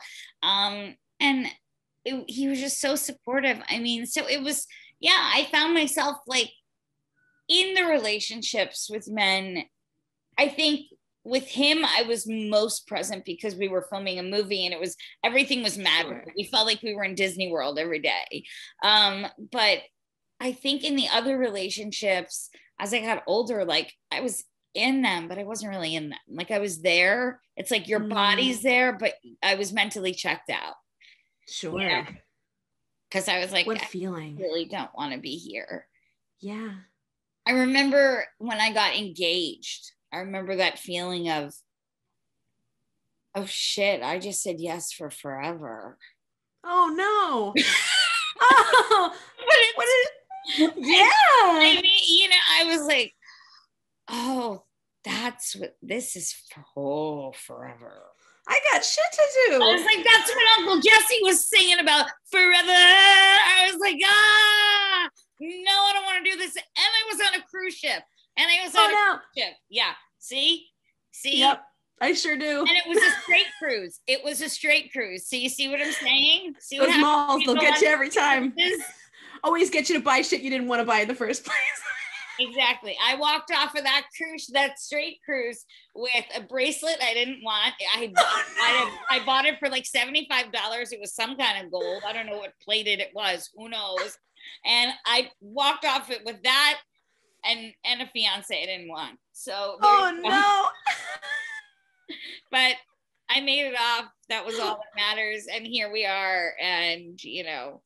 Um, and it, he was just so supportive. I mean, so it was, yeah, I found myself like in the relationships with men. I think with him, I was most present because we were filming a movie and it was everything was magical. Sure. We felt like we were in Disney World every day. Um, but I think in the other relationships, as I got older, like I was in them, but I wasn't really in them. Like I was there. It's like your mm. body's there, but I was mentally checked out. Sure. Yeah. Cause I was like, what feeling? Really don't want to be here. Yeah. I remember when I got engaged, I remember that feeling of, oh shit, I just said yes for forever. Oh no. oh, what is, yeah. I mean, you know, I was like, oh, that's what this is for oh, forever. I got shit to do. I was like, that's what Uncle Jesse was singing about forever. I was like, ah, no, I don't want to do this. And I was on a cruise ship. And I was oh, no. ship. Yeah. See? See? Yep. I sure do. And it was a straight cruise. It was a straight cruise. So you see what I'm saying? See Those malls, they'll get you every time. Always get you to buy shit you didn't want to buy in the first place. exactly. I walked off of that cruise, that straight cruise, with a bracelet I didn't want. I I, I bought it for like seventy five dollars. It was some kind of gold. I don't know what plated it was. Who knows? And I walked off it with that and and a fiance I didn't want. So oh no. but I made it off. That was all that matters. And here we are. And you know,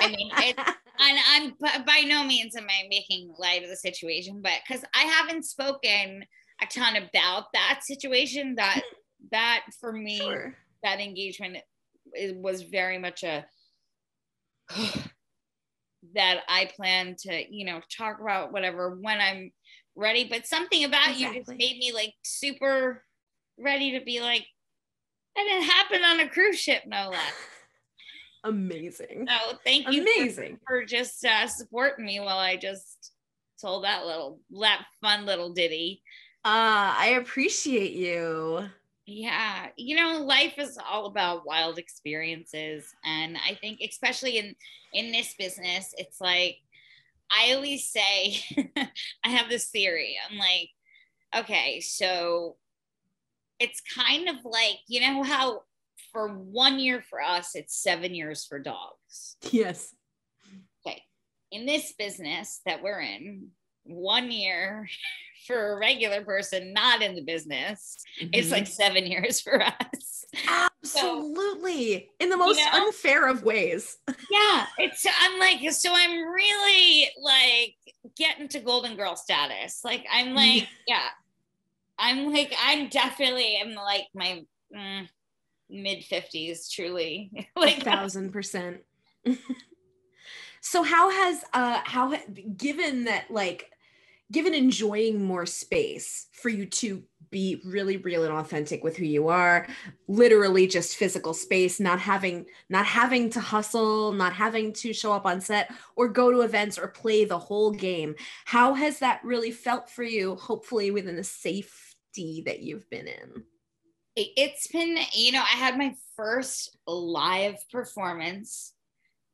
I mean, it, and I'm by no means am I making light of the situation, but because I haven't spoken a ton about that situation, that that for me, sure. that engagement it was very much a that I plan to, you know, talk about whatever when I'm ready. But something about exactly. you just made me like super ready to be like, and it happened on a cruise ship, no less amazing. Oh, thank you. Amazing for, for just uh, supporting me while I just told that little that fun little ditty. Uh, I appreciate you. Yeah, you know, life is all about wild experiences, and I think especially in in this business, it's like I always say, I have this theory. I'm like, okay, so it's kind of like, you know how for one year for us, it's seven years for dogs. Yes. Okay. In this business that we're in, one year for a regular person not in the business, mm-hmm. it's like seven years for us. Absolutely. So, in the most you know, unfair of ways. yeah. It's I'm like, so I'm really like getting to golden girl status. Like I'm like, yeah. I'm like, I'm definitely I'm like my mm, mid 50s, truly. like a thousand percent. so how has uh how given that like given enjoying more space for you to be really real and authentic with who you are literally just physical space not having not having to hustle not having to show up on set or go to events or play the whole game how has that really felt for you hopefully within the safety that you've been in? It's been you know i had my first live performance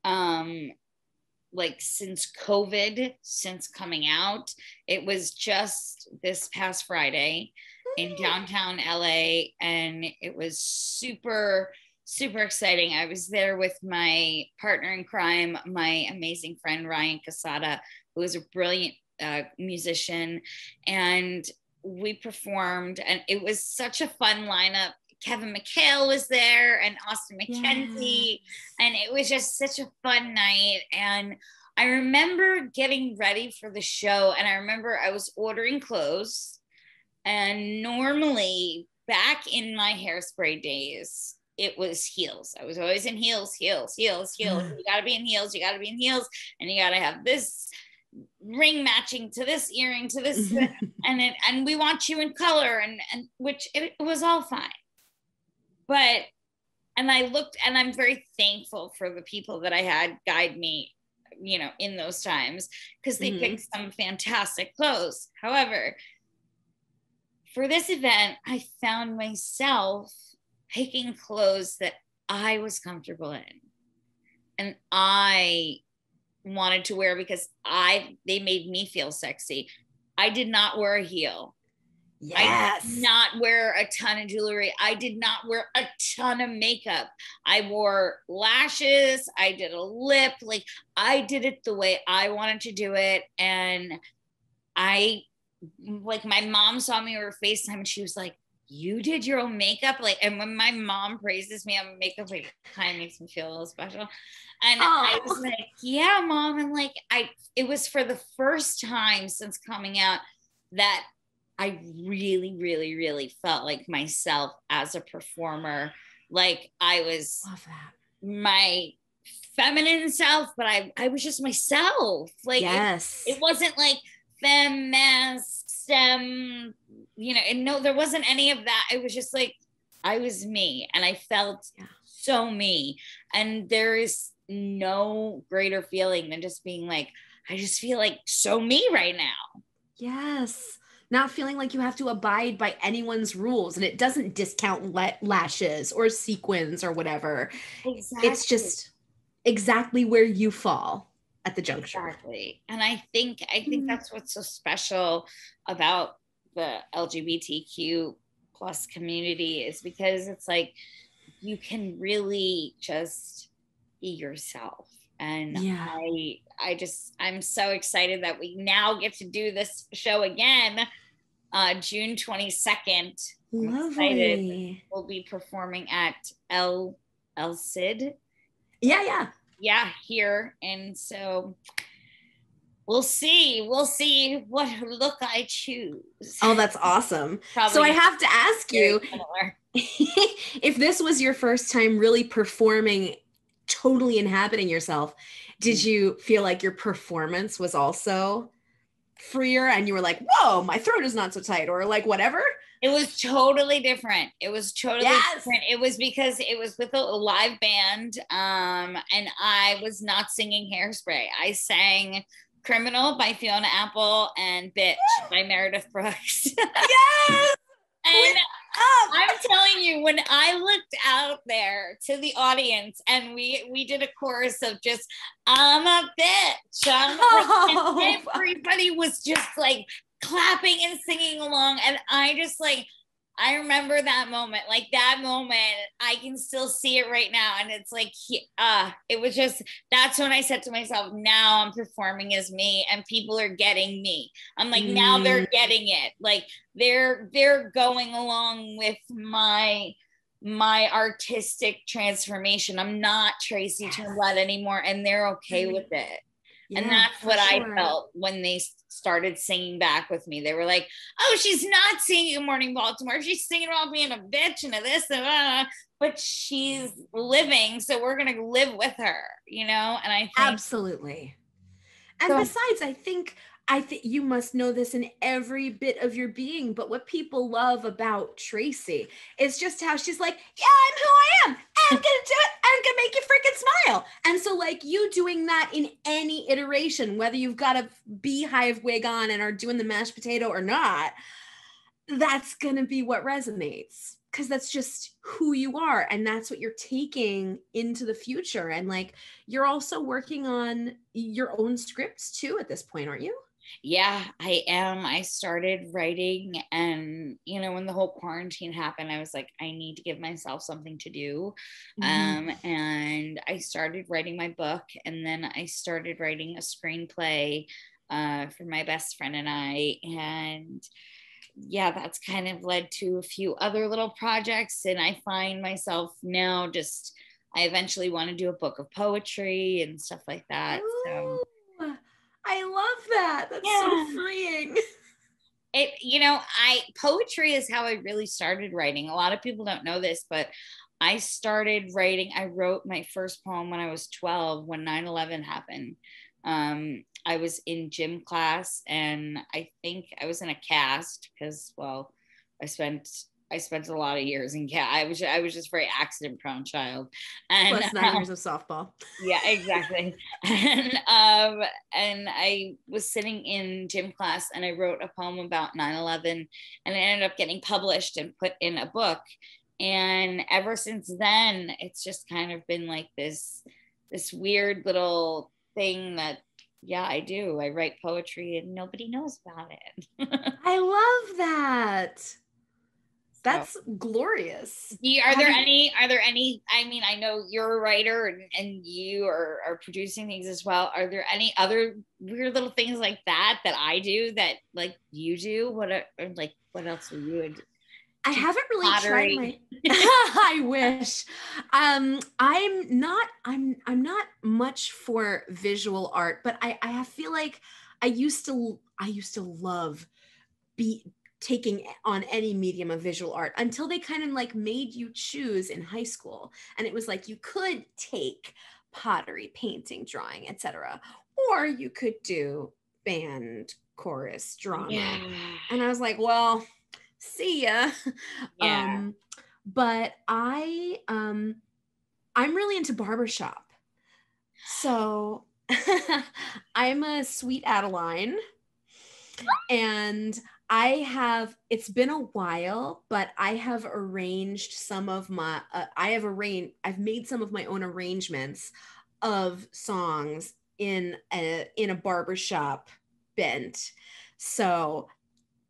um like since COVID, since coming out. It was just this past Friday in downtown LA, and it was super, super exciting. I was there with my partner in crime, my amazing friend Ryan Casada, who is a brilliant uh, musician, and we performed, and it was such a fun lineup Kevin McHale was there and Austin McKenzie. And it was just such a fun night. And I remember getting ready for the show, and I remember I was ordering clothes. And normally, back in my hairspray days, it was heels. I was always in heels, heels, heels, heels. Mm. You got to be in heels. You got to be in heels, and you got to have this ring matching to this earring to this, and it, and we want you in color, and and which it, it was all fine but and I looked and I'm very thankful for the people that I had guide me, you know, in those times because they mm-hmm. picked some fantastic clothes. However, for this event, I found myself picking clothes that I was comfortable in and I wanted to wear because I they made me feel sexy. I did not wear a heel. Yes. I did not wear a ton of jewelry. I did not wear a ton of makeup. I wore lashes. I did a lip. Like I did it the way I wanted to do it. And I, like, my mom saw me over FaceTime and she was like, you did your own makeup like and when my mom praises me on makeup like kind of makes me feel a little special and i was like yeah mom and like i it was for the first time since coming out that I really, really, really felt like myself as a performer. Like I was my feminine self, but I, I was just myself. Like yes. it, it wasn't like femme, STEM, um, you know, and no, there wasn't any of that. It was just like I was me and I felt yeah. so me. And there is no greater feeling than just being like, I just feel like so me right now. Yes not feeling like you have to abide by anyone's rules and it doesn't discount le- lashes or sequins or whatever exactly. it's just exactly where you fall at the juncture exactly and i think i think mm-hmm. that's what's so special about the lgbtq plus community is because it's like you can really just be yourself and yeah. i i just i'm so excited that we now get to do this show again uh, June 22nd. Lovely. We'll be performing at El El Cid. Yeah, yeah. Yeah, here. And so we'll see. We'll see what look I choose. Oh, that's awesome. so I have to ask you if this was your first time really performing, totally inhabiting yourself, did mm. you feel like your performance was also freer and you were like, whoa, my throat is not so tight, or like whatever? It was totally different. It was totally yes. different. It was because it was with a live band, um, and I was not singing Hairspray. I sang Criminal by Fiona Apple and Bitch by Meredith Brooks. yes. and I'm telling you, when I looked out there to the audience and we we did a chorus of just I'm a bitch, I'm a oh, and everybody was just like clapping and singing along, and I just like I remember that moment, like that moment. I can still see it right now, and it's like, uh, it was just. That's when I said to myself, "Now I'm performing as me, and people are getting me." I'm like, mm. now they're mm. getting it. Like they're they're going along with my my artistic transformation. I'm not Tracy Turnblad anymore, and they're okay mm. with it. Yeah, and that's what sure. I felt when they started singing back with me. They were like, "Oh, she's not singing Morning Baltimore. She's singing about being a bitch and a this and uh, but she's living, so we're gonna live with her, you know." And I think, absolutely. And so, besides, I think I think you must know this in every bit of your being. But what people love about Tracy is just how she's like, Yeah, I'm who I am. I'm gonna do it. I'm gonna make you freaking smile. And so, like you doing that in any iteration, whether you've got a beehive wig on and are doing the mashed potato or not, that's gonna be what resonates because that's just who you are and that's what you're taking into the future and like you're also working on your own scripts too at this point aren't you yeah, I am. I started writing, and you know, when the whole quarantine happened, I was like, I need to give myself something to do. Mm-hmm. Um, and I started writing my book, and then I started writing a screenplay uh, for my best friend and I. And yeah, that's kind of led to a few other little projects. And I find myself now just, I eventually want to do a book of poetry and stuff like that. So I love that. That's yeah. so freeing. It, you know, I poetry is how I really started writing. A lot of people don't know this, but I started writing. I wrote my first poem when I was 12 when 9 11 happened. Um, I was in gym class and I think I was in a cast because, well, I spent I spent a lot of years in cat. I was I was just very accident prone child. And plus nine um, years of softball. Yeah, exactly. and um and I was sitting in gym class and I wrote a poem about 9-11 and it ended up getting published and put in a book. And ever since then, it's just kind of been like this this weird little thing that yeah, I do. I write poetry and nobody knows about it. I love that. That's glorious. are there any? Are there any? I mean, I know you're a writer and, and you are, are producing things as well. Are there any other weird little things like that that I do that like you do? What are like what else are you? I haven't really Pottery. tried my I wish. Um I'm not I'm I'm not much for visual art, but I I feel like I used to I used to love be taking on any medium of visual art until they kind of like made you choose in high school. And it was like you could take pottery painting drawing etc or you could do band chorus drama. Yeah. and i was like well see ya. Yeah. um but i um i'm really into barbershop. So i'm a sweet adeline. And I have, it's been a while, but I have arranged some of my, uh, I have arranged, I've made some of my own arrangements of songs in a, in a barbershop bent. So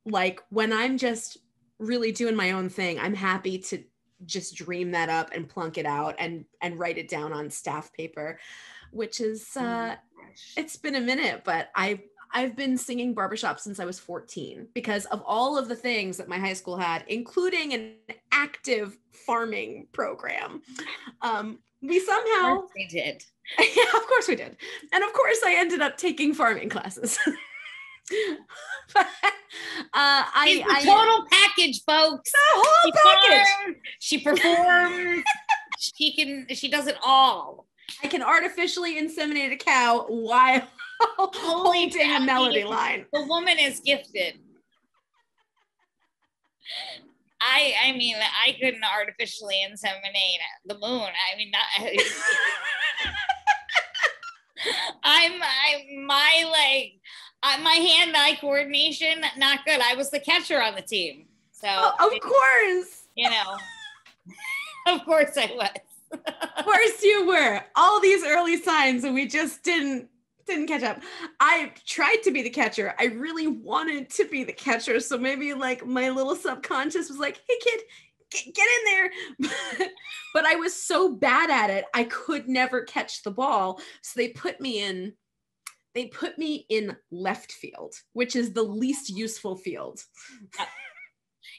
like when I'm just really doing my own thing, I'm happy to just dream that up and plunk it out and, and write it down on staff paper, which is, uh, oh it's been a minute, but I I've been singing barbershop since I was 14 because of all of the things that my high school had, including an active farming program. Um, we somehow we did. yeah, of course we did. And of course I ended up taking farming classes. but, uh, I, I, total package, folks. The whole she package. Performs, she performs. she can. She does it all. I can artificially inseminate a cow while holding a melody line. The woman is gifted. I I mean I couldn't artificially inseminate the moon. I mean not, I'm I my like uh, my hand-eye coordination not good. I was the catcher on the team. So oh, of course. You know. of course I was. of course you were. All these early signs and we just didn't didn't catch up. I tried to be the catcher. I really wanted to be the catcher. So maybe like my little subconscious was like, hey kid, get, get in there. But, but I was so bad at it, I could never catch the ball. So they put me in they put me in left field, which is the least useful field.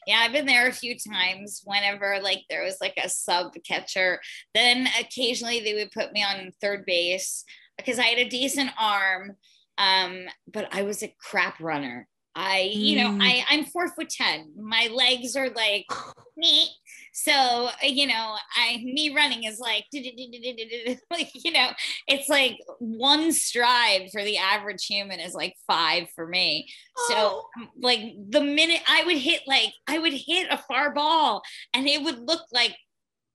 Yeah, I've been there a few times whenever like there was like a sub catcher. Then occasionally they would put me on third base because I had a decent arm. Um, but I was a crap runner. I, you know, I mm. I'm four foot ten. My legs are like me. So you know, I me running is like like you know, it's like one stride for the average human is like five for me. So oh. like the minute I would hit like I would hit a far ball and it would look like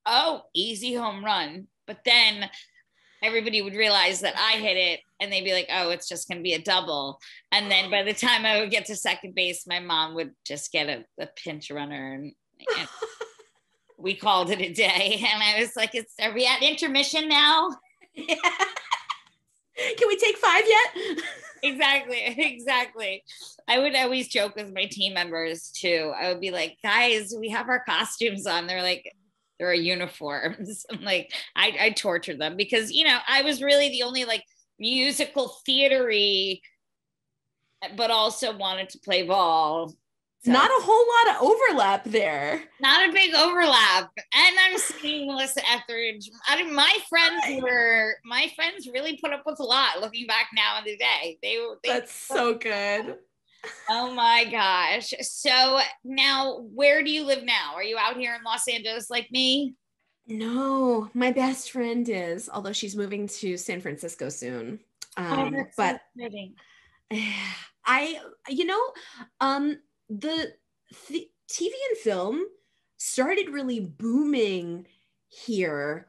oh easy home run, but then everybody would realize that I hit it and they'd be like, oh, it's just going to be a double. And then by the time I would get to second base, my mom would just get a, a pinch runner and, and we called it a day. And I was like, "Is are we at intermission now? Yeah. Can we take five yet? exactly, exactly. I would always joke with my team members too. I would be like, guys, we have our costumes on. They're like, there are uniforms. I'm like, I, I torture them because, you know, I was really the only like musical theatery, but also wanted to play ball. So, not a whole lot of overlap there. Not a big overlap. And I'm seeing Melissa Etheridge. I mean, my friends were, my friends really put up with a lot looking back now in the day. They, they That's so good oh my gosh. So now, where do you live now? Are you out here in Los Angeles like me? No, my best friend is, although she's moving to San Francisco soon. Oh, um, oh, but so I, you know, um, the, the TV and film started really booming here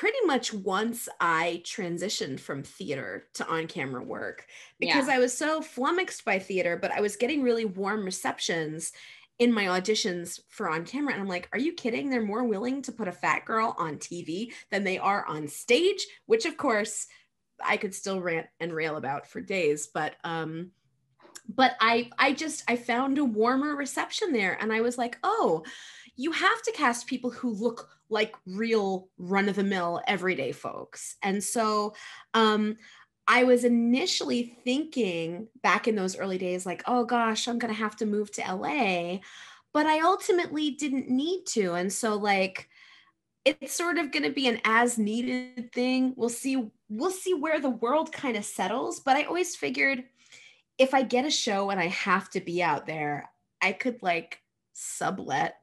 pretty much once I transitioned from theater to on camera work because yeah. I was so flummoxed by theater, but I was getting really warm receptions in my auditions for on camera. And I'm like, are you kidding? They're more willing to put a fat girl on TV than they are on stage, which of course I could still rant and rail about for days. But, um, but I, I just, I found a warmer reception there. And I was like, oh, you have to cast people who look like real run of the mill everyday folks. And so um, I was initially thinking back in those early days, like, oh gosh, I'm going to have to move to LA. But I ultimately didn't need to. And so, like, it's sort of going to be an as needed thing. We'll see. We'll see where the world kind of settles. But I always figured if I get a show and I have to be out there, I could like sublet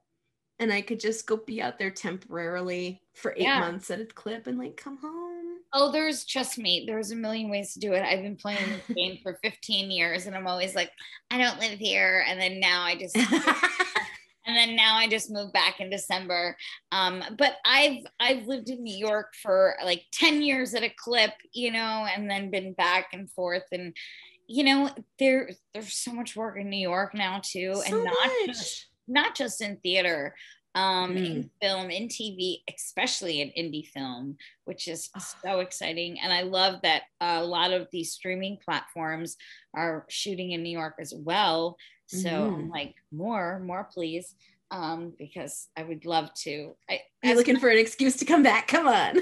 and I could just go be out there temporarily for eight yeah. months at a clip and like come home. Oh, there's just me. There's a million ways to do it. I've been playing this game for 15 years and I'm always like, I don't live here. And then now I just and then now I just moved back in December. Um, but I've I've lived in New York for like 10 years at a clip, you know, and then been back and forth and you know, there there's so much work in New York now too, so and not much. just not just in theater, um, mm. in film, in TV, especially in indie film, which is so exciting. And I love that a lot of these streaming platforms are shooting in New York as well. So mm-hmm. I'm like, more, more, please. Um, because I would love to. I, You're looking for an excuse to come back. Come on.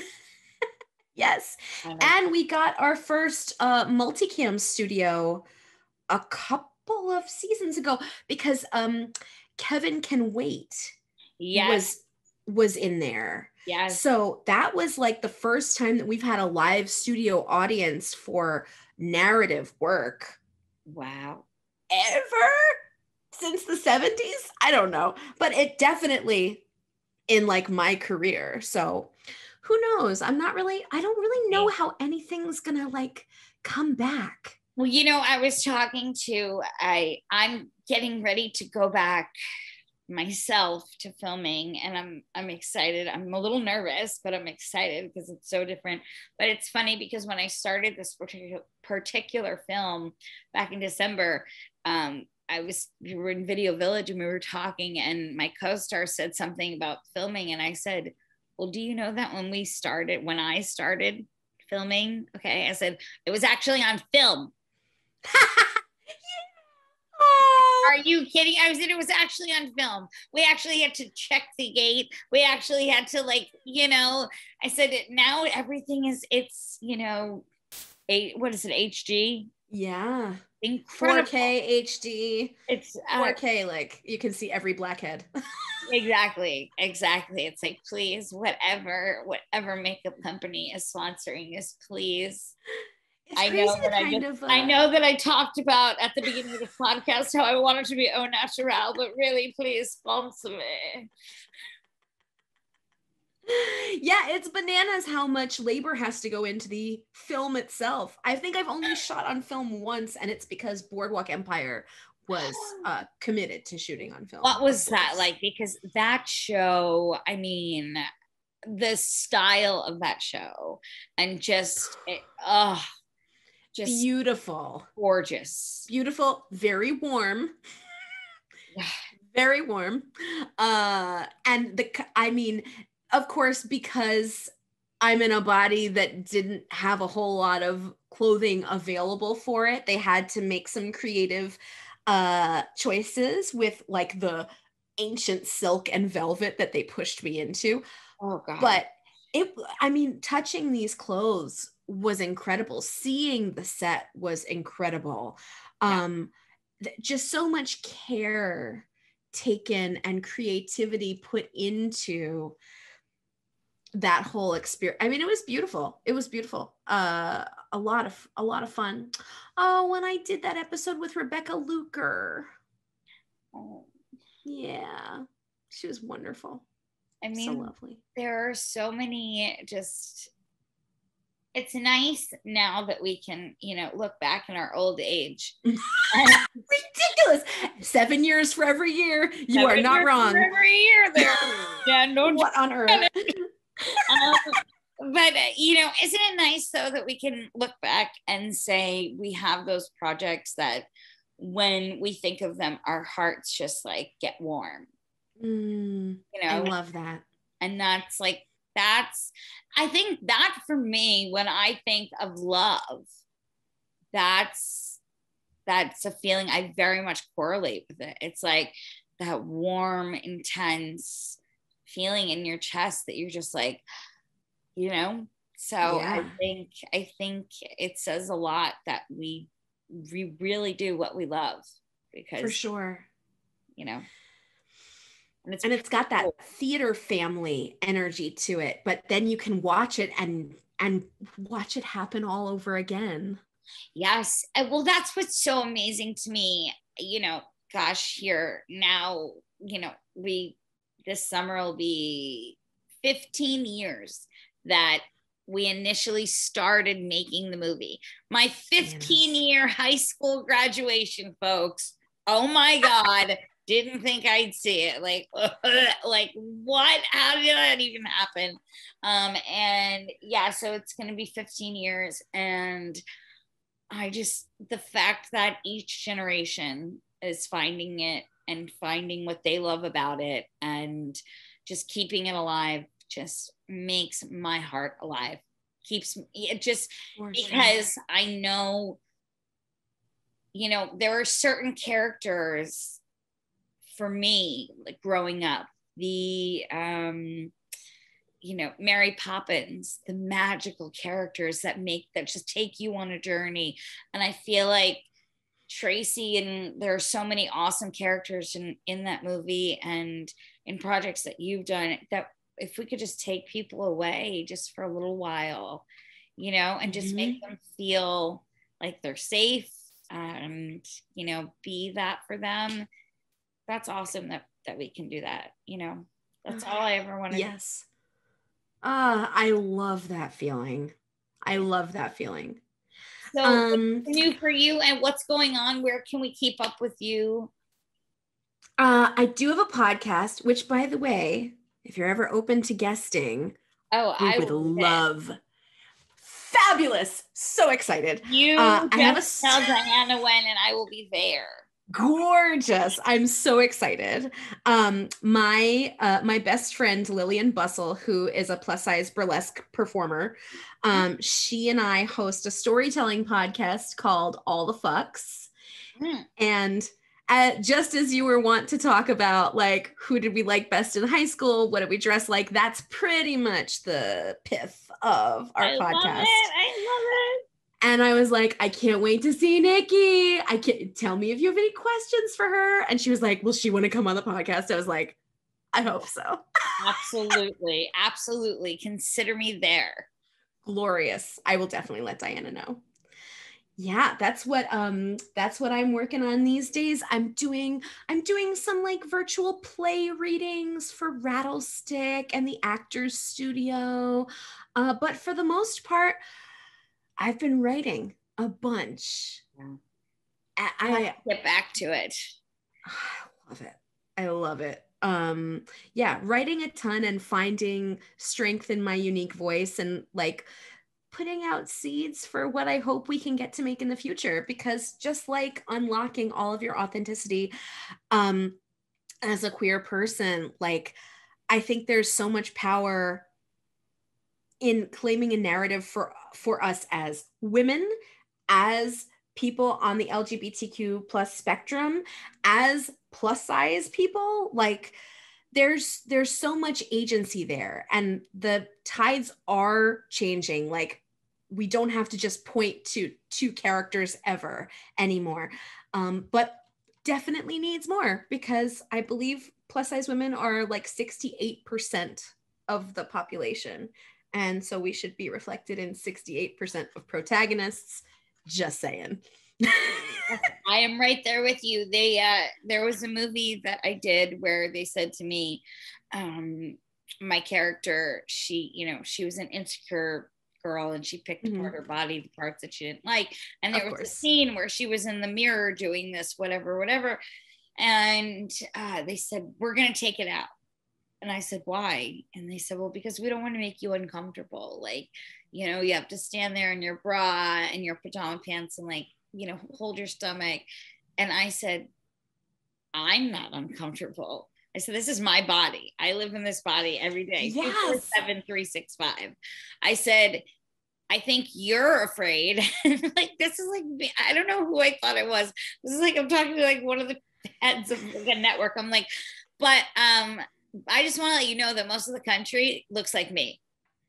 yes. And we got our first uh, multicam studio a couple of seasons ago because um Kevin Can Wait yes. was was in there. Yeah. So that was like the first time that we've had a live studio audience for narrative work. Wow. Ever since the 70s? I don't know, but it definitely in like my career. So who knows? I'm not really I don't really know how anything's going to like come back. Well, you know, I was talking to I I'm getting ready to go back myself to filming and I'm I'm excited. I'm a little nervous, but I'm excited because it's so different. But it's funny because when I started this particular particular film back in December, um, I was we were in Video Village and we were talking and my co-star said something about filming and I said, "Well, do you know that when we started when I started filming. Okay. I said, it was actually on film. Are you kidding? I said it was actually on film. We actually had to check the gate. We actually had to like, you know, I said now everything is it's, you know, a what is it, HD? Yeah. Incredible. 4K HD. It's uh, 4K, like you can see every blackhead. exactly. Exactly. It's like, please, whatever, whatever makeup company is sponsoring us, please I know that I, just, uh, I know that I talked about at the beginning of the podcast how I wanted to be au natural, but really, please sponsor me. Yeah, it's bananas how much labor has to go into the film itself. I think I've only shot on film once, and it's because Boardwalk Empire was uh, committed to shooting on film. What was that like? Because that show, I mean, the style of that show, and just, it, oh, just beautiful, gorgeous, beautiful, very warm. very warm. Uh, and the, I mean, of course, because I'm in a body that didn't have a whole lot of clothing available for it, they had to make some creative uh choices with like the ancient silk and velvet that they pushed me into. Oh god. But it I mean touching these clothes was incredible. Seeing the set was incredible. Yeah. Um, th- just so much care taken and creativity put into that whole experience. I mean, it was beautiful. It was beautiful. Uh, a lot of a lot of fun. Oh, when I did that episode with Rebecca Luker. Oh. Yeah, she was wonderful. I mean, so lovely. There are so many just it's nice now that we can, you know, look back in our old age. Ridiculous. Seven years for every year. You Seven are not wrong. every year there. yeah, no. What on earth? um, but uh, you know, isn't it nice though that we can look back and say we have those projects that when we think of them, our hearts just like get warm. Mm, you know, I love that. And that's like that's i think that for me when i think of love that's that's a feeling i very much correlate with it. It's like that warm intense feeling in your chest that you're just like you know? So yeah. i think i think it says a lot that we we really do what we love because for sure. you know and it's, and it's got that theater family energy to it but then you can watch it and and watch it happen all over again. Yes. Uh, well that's what's so amazing to me. You know gosh here now you know we this summer will be 15 years that we initially started making the movie. My 15 year high school graduation folks. Oh my god didn't think I'd see it. Like, like what? How did that even happen? Um, and yeah, so it's gonna be 15 years, and I just the fact that each generation is finding it and finding what they love about it and just keeping it alive just makes my heart alive keeps it just because i know you know there are certain characters for me, like growing up, the um, you know, Mary Poppins, the magical characters that make that just take you on a journey. And I feel like Tracy and there are so many awesome characters in in that movie and in projects that you've done that if we could just take people away just for a little while, you know, and just mm-hmm. make them feel like they're safe and you know, be that for them that's awesome that that we can do that you know? That's all i ever wanted. yes. Uh i love that feeling. I love that feeling. So um new for you and what's going on? Where can we keep up with you? Uh i do have a podcast which by the way if you're ever open to guesting oh i would love it. fabulous. So excited. You uh, I have a tell diana when and i will be there gorgeous. I'm so excited. Um my uh my best friend lillian bustle who is a plus size burlesque performer um she and i host a storytelling podcast called all the fucks. Mm. and uh, just as you were want to talk about like who did we like best in high school? What did we dress like? That's pretty much the pith of our I podcast love it. i love it and I was like, I can't wait to see Nikki. I can't tell me if you have any questions for her. And she was like, Will she want to come on the podcast? I was like, I hope so. absolutely. Absolutely. Consider me there. Glorious. I will definitely let Diana know. Yeah, that's what um that's what I'm working on these days. I'm doing I'm doing some like virtual play readings for Rattlestick and the Actors Studio. Uh, but for the most part, I've been writing a bunch. Yeah. I, I get back to it. I love it. I love it. Um, yeah, writing a ton and finding strength in my unique voice and like putting out seeds for what I hope we can get to make in the future. Because just like unlocking all of your authenticity, um, as a queer person, like I think there's so much power in claiming a narrative for for us as women as people on the lgbtq plus spectrum as plus size people like there's there's so much agency there and the tides are changing. Like we don't have to just point to two characters ever anymore. Um, but definitely needs more because i believe plus size women are like 68% of the population and so we should be reflected in 68% of protagonists. Just saying. I am right there with you. They uh there was a movie that I did where they said to me, um, my character, she, you know, she was an insecure girl and she picked mm-hmm. apart her body, the parts that she didn't like. And there of was course. a scene where she was in the mirror doing this, whatever, whatever. And uh, they said, We're gonna take it out. And I said, why? And they said, well, because we don't want to make you uncomfortable. Like, you know, you have to stand there in your bra and your pajama pants and like, you know, hold your stomach. And I said, I'm not uncomfortable. I said, this is my body. I live in this body every day. Yes. Seven, three, six, five. I said, I think you're afraid. like this is like I don't know who I thought I was. This is like I'm talking to like one of the heads of like a network. I'm like, but um I just want to let you know that most of the country looks like me.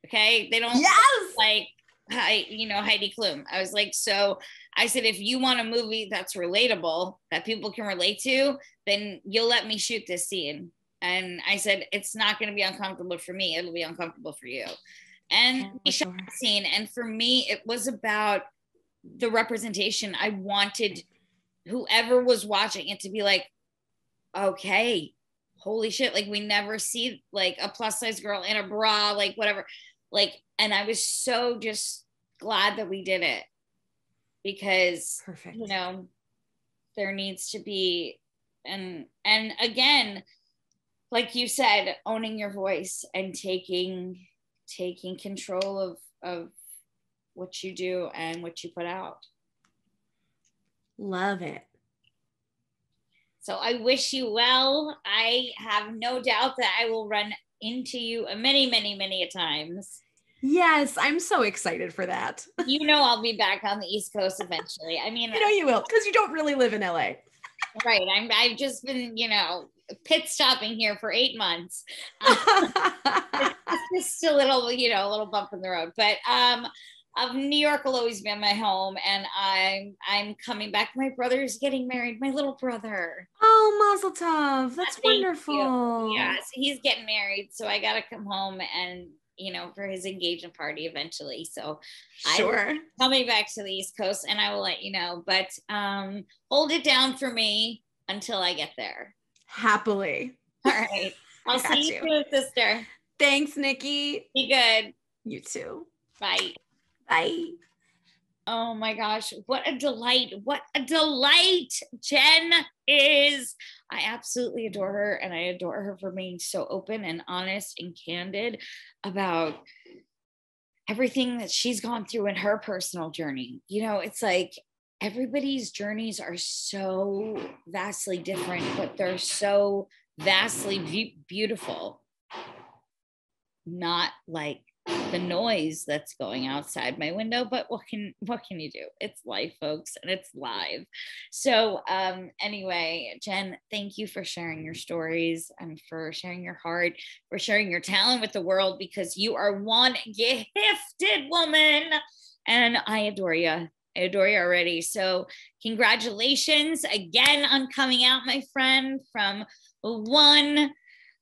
Okay. They don't yes! like I, you know, Heidi Klum. I was like, so I said, if you want a movie that's relatable, that people can relate to, then you'll let me shoot this scene. And I said, it's not going to be uncomfortable for me. It'll be uncomfortable for you. And we shot the scene. And for me, it was about the representation. I wanted whoever was watching it to be like, okay, holy shit like we never see like a plus size girl in a bra like whatever. Like and i was so just glad that we did it because perfect. you know there needs to be and and again like you said owning your voice and taking taking control of of what you do and what you put out. Love it so I wish you well. I have no doubt that I will run into you many, many, many a times. Yes, I'm so excited for that. you know, I'll be back on the East Coast eventually. I mean, you know, you will because you don't really live in LA. Right. I'm, I've just been, you know, pit stopping here for eight months. it's just a little, you know, a little bump in the road. But um, of New York will always be my home, and I'm I'm coming back. My brother's getting married. My little brother. Oh, Mazel Tov! That's wonderful. You. Yeah, so he's getting married, so I got to come home and you know for his engagement party eventually. So sure, I'm coming back to the East Coast, and I will let you know. But um, hold it down for me until I get there. Happily. All right. I'll see you, you soon, sister. Thanks, Nikki. Be good. You too. Bye. Bye. Oh my gosh, what a delight. What a delight Jen is. I absolutely adore her and I adore her for being so open and honest and candid about everything that she's gone through in her personal journey. You know, it's like everybody's journeys are so vastly different, but they're so vastly be- beautiful. Not like the noise that's going outside my window but what can what can you do? It's life folks and it's live. So um anyway jen thank you for sharing your stories and for sharing your heart for sharing your talent with the world because you are one gifted woman and i adore you I adore you already. So, congratulations again on coming out, my friend, from one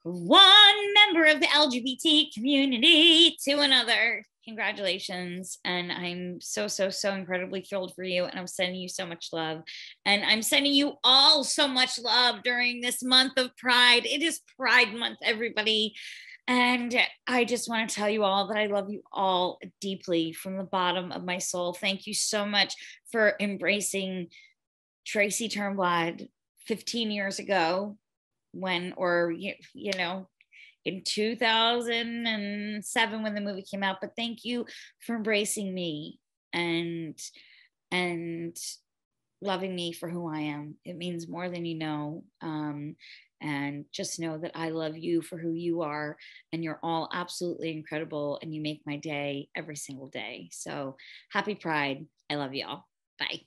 one member of the LGBT community to another. Congratulations. And I'm so, so, so incredibly thrilled for you. And I'm sending you so much love. And I'm sending you all so much love during this month of Pride. It is Pride Month, everybody. And I just want to tell you all that I love you all deeply from the bottom of my soul. Thank you so much for embracing Tracy Turnblad 15 years ago when or you, you know in 2007 when the movie came out but thank you for embracing me and and loving me for who i am. It means more than you know um, and just know that i love you for who you are and you're all absolutely incredible and you make my day every single day. So happy pride. I love y'all. Bye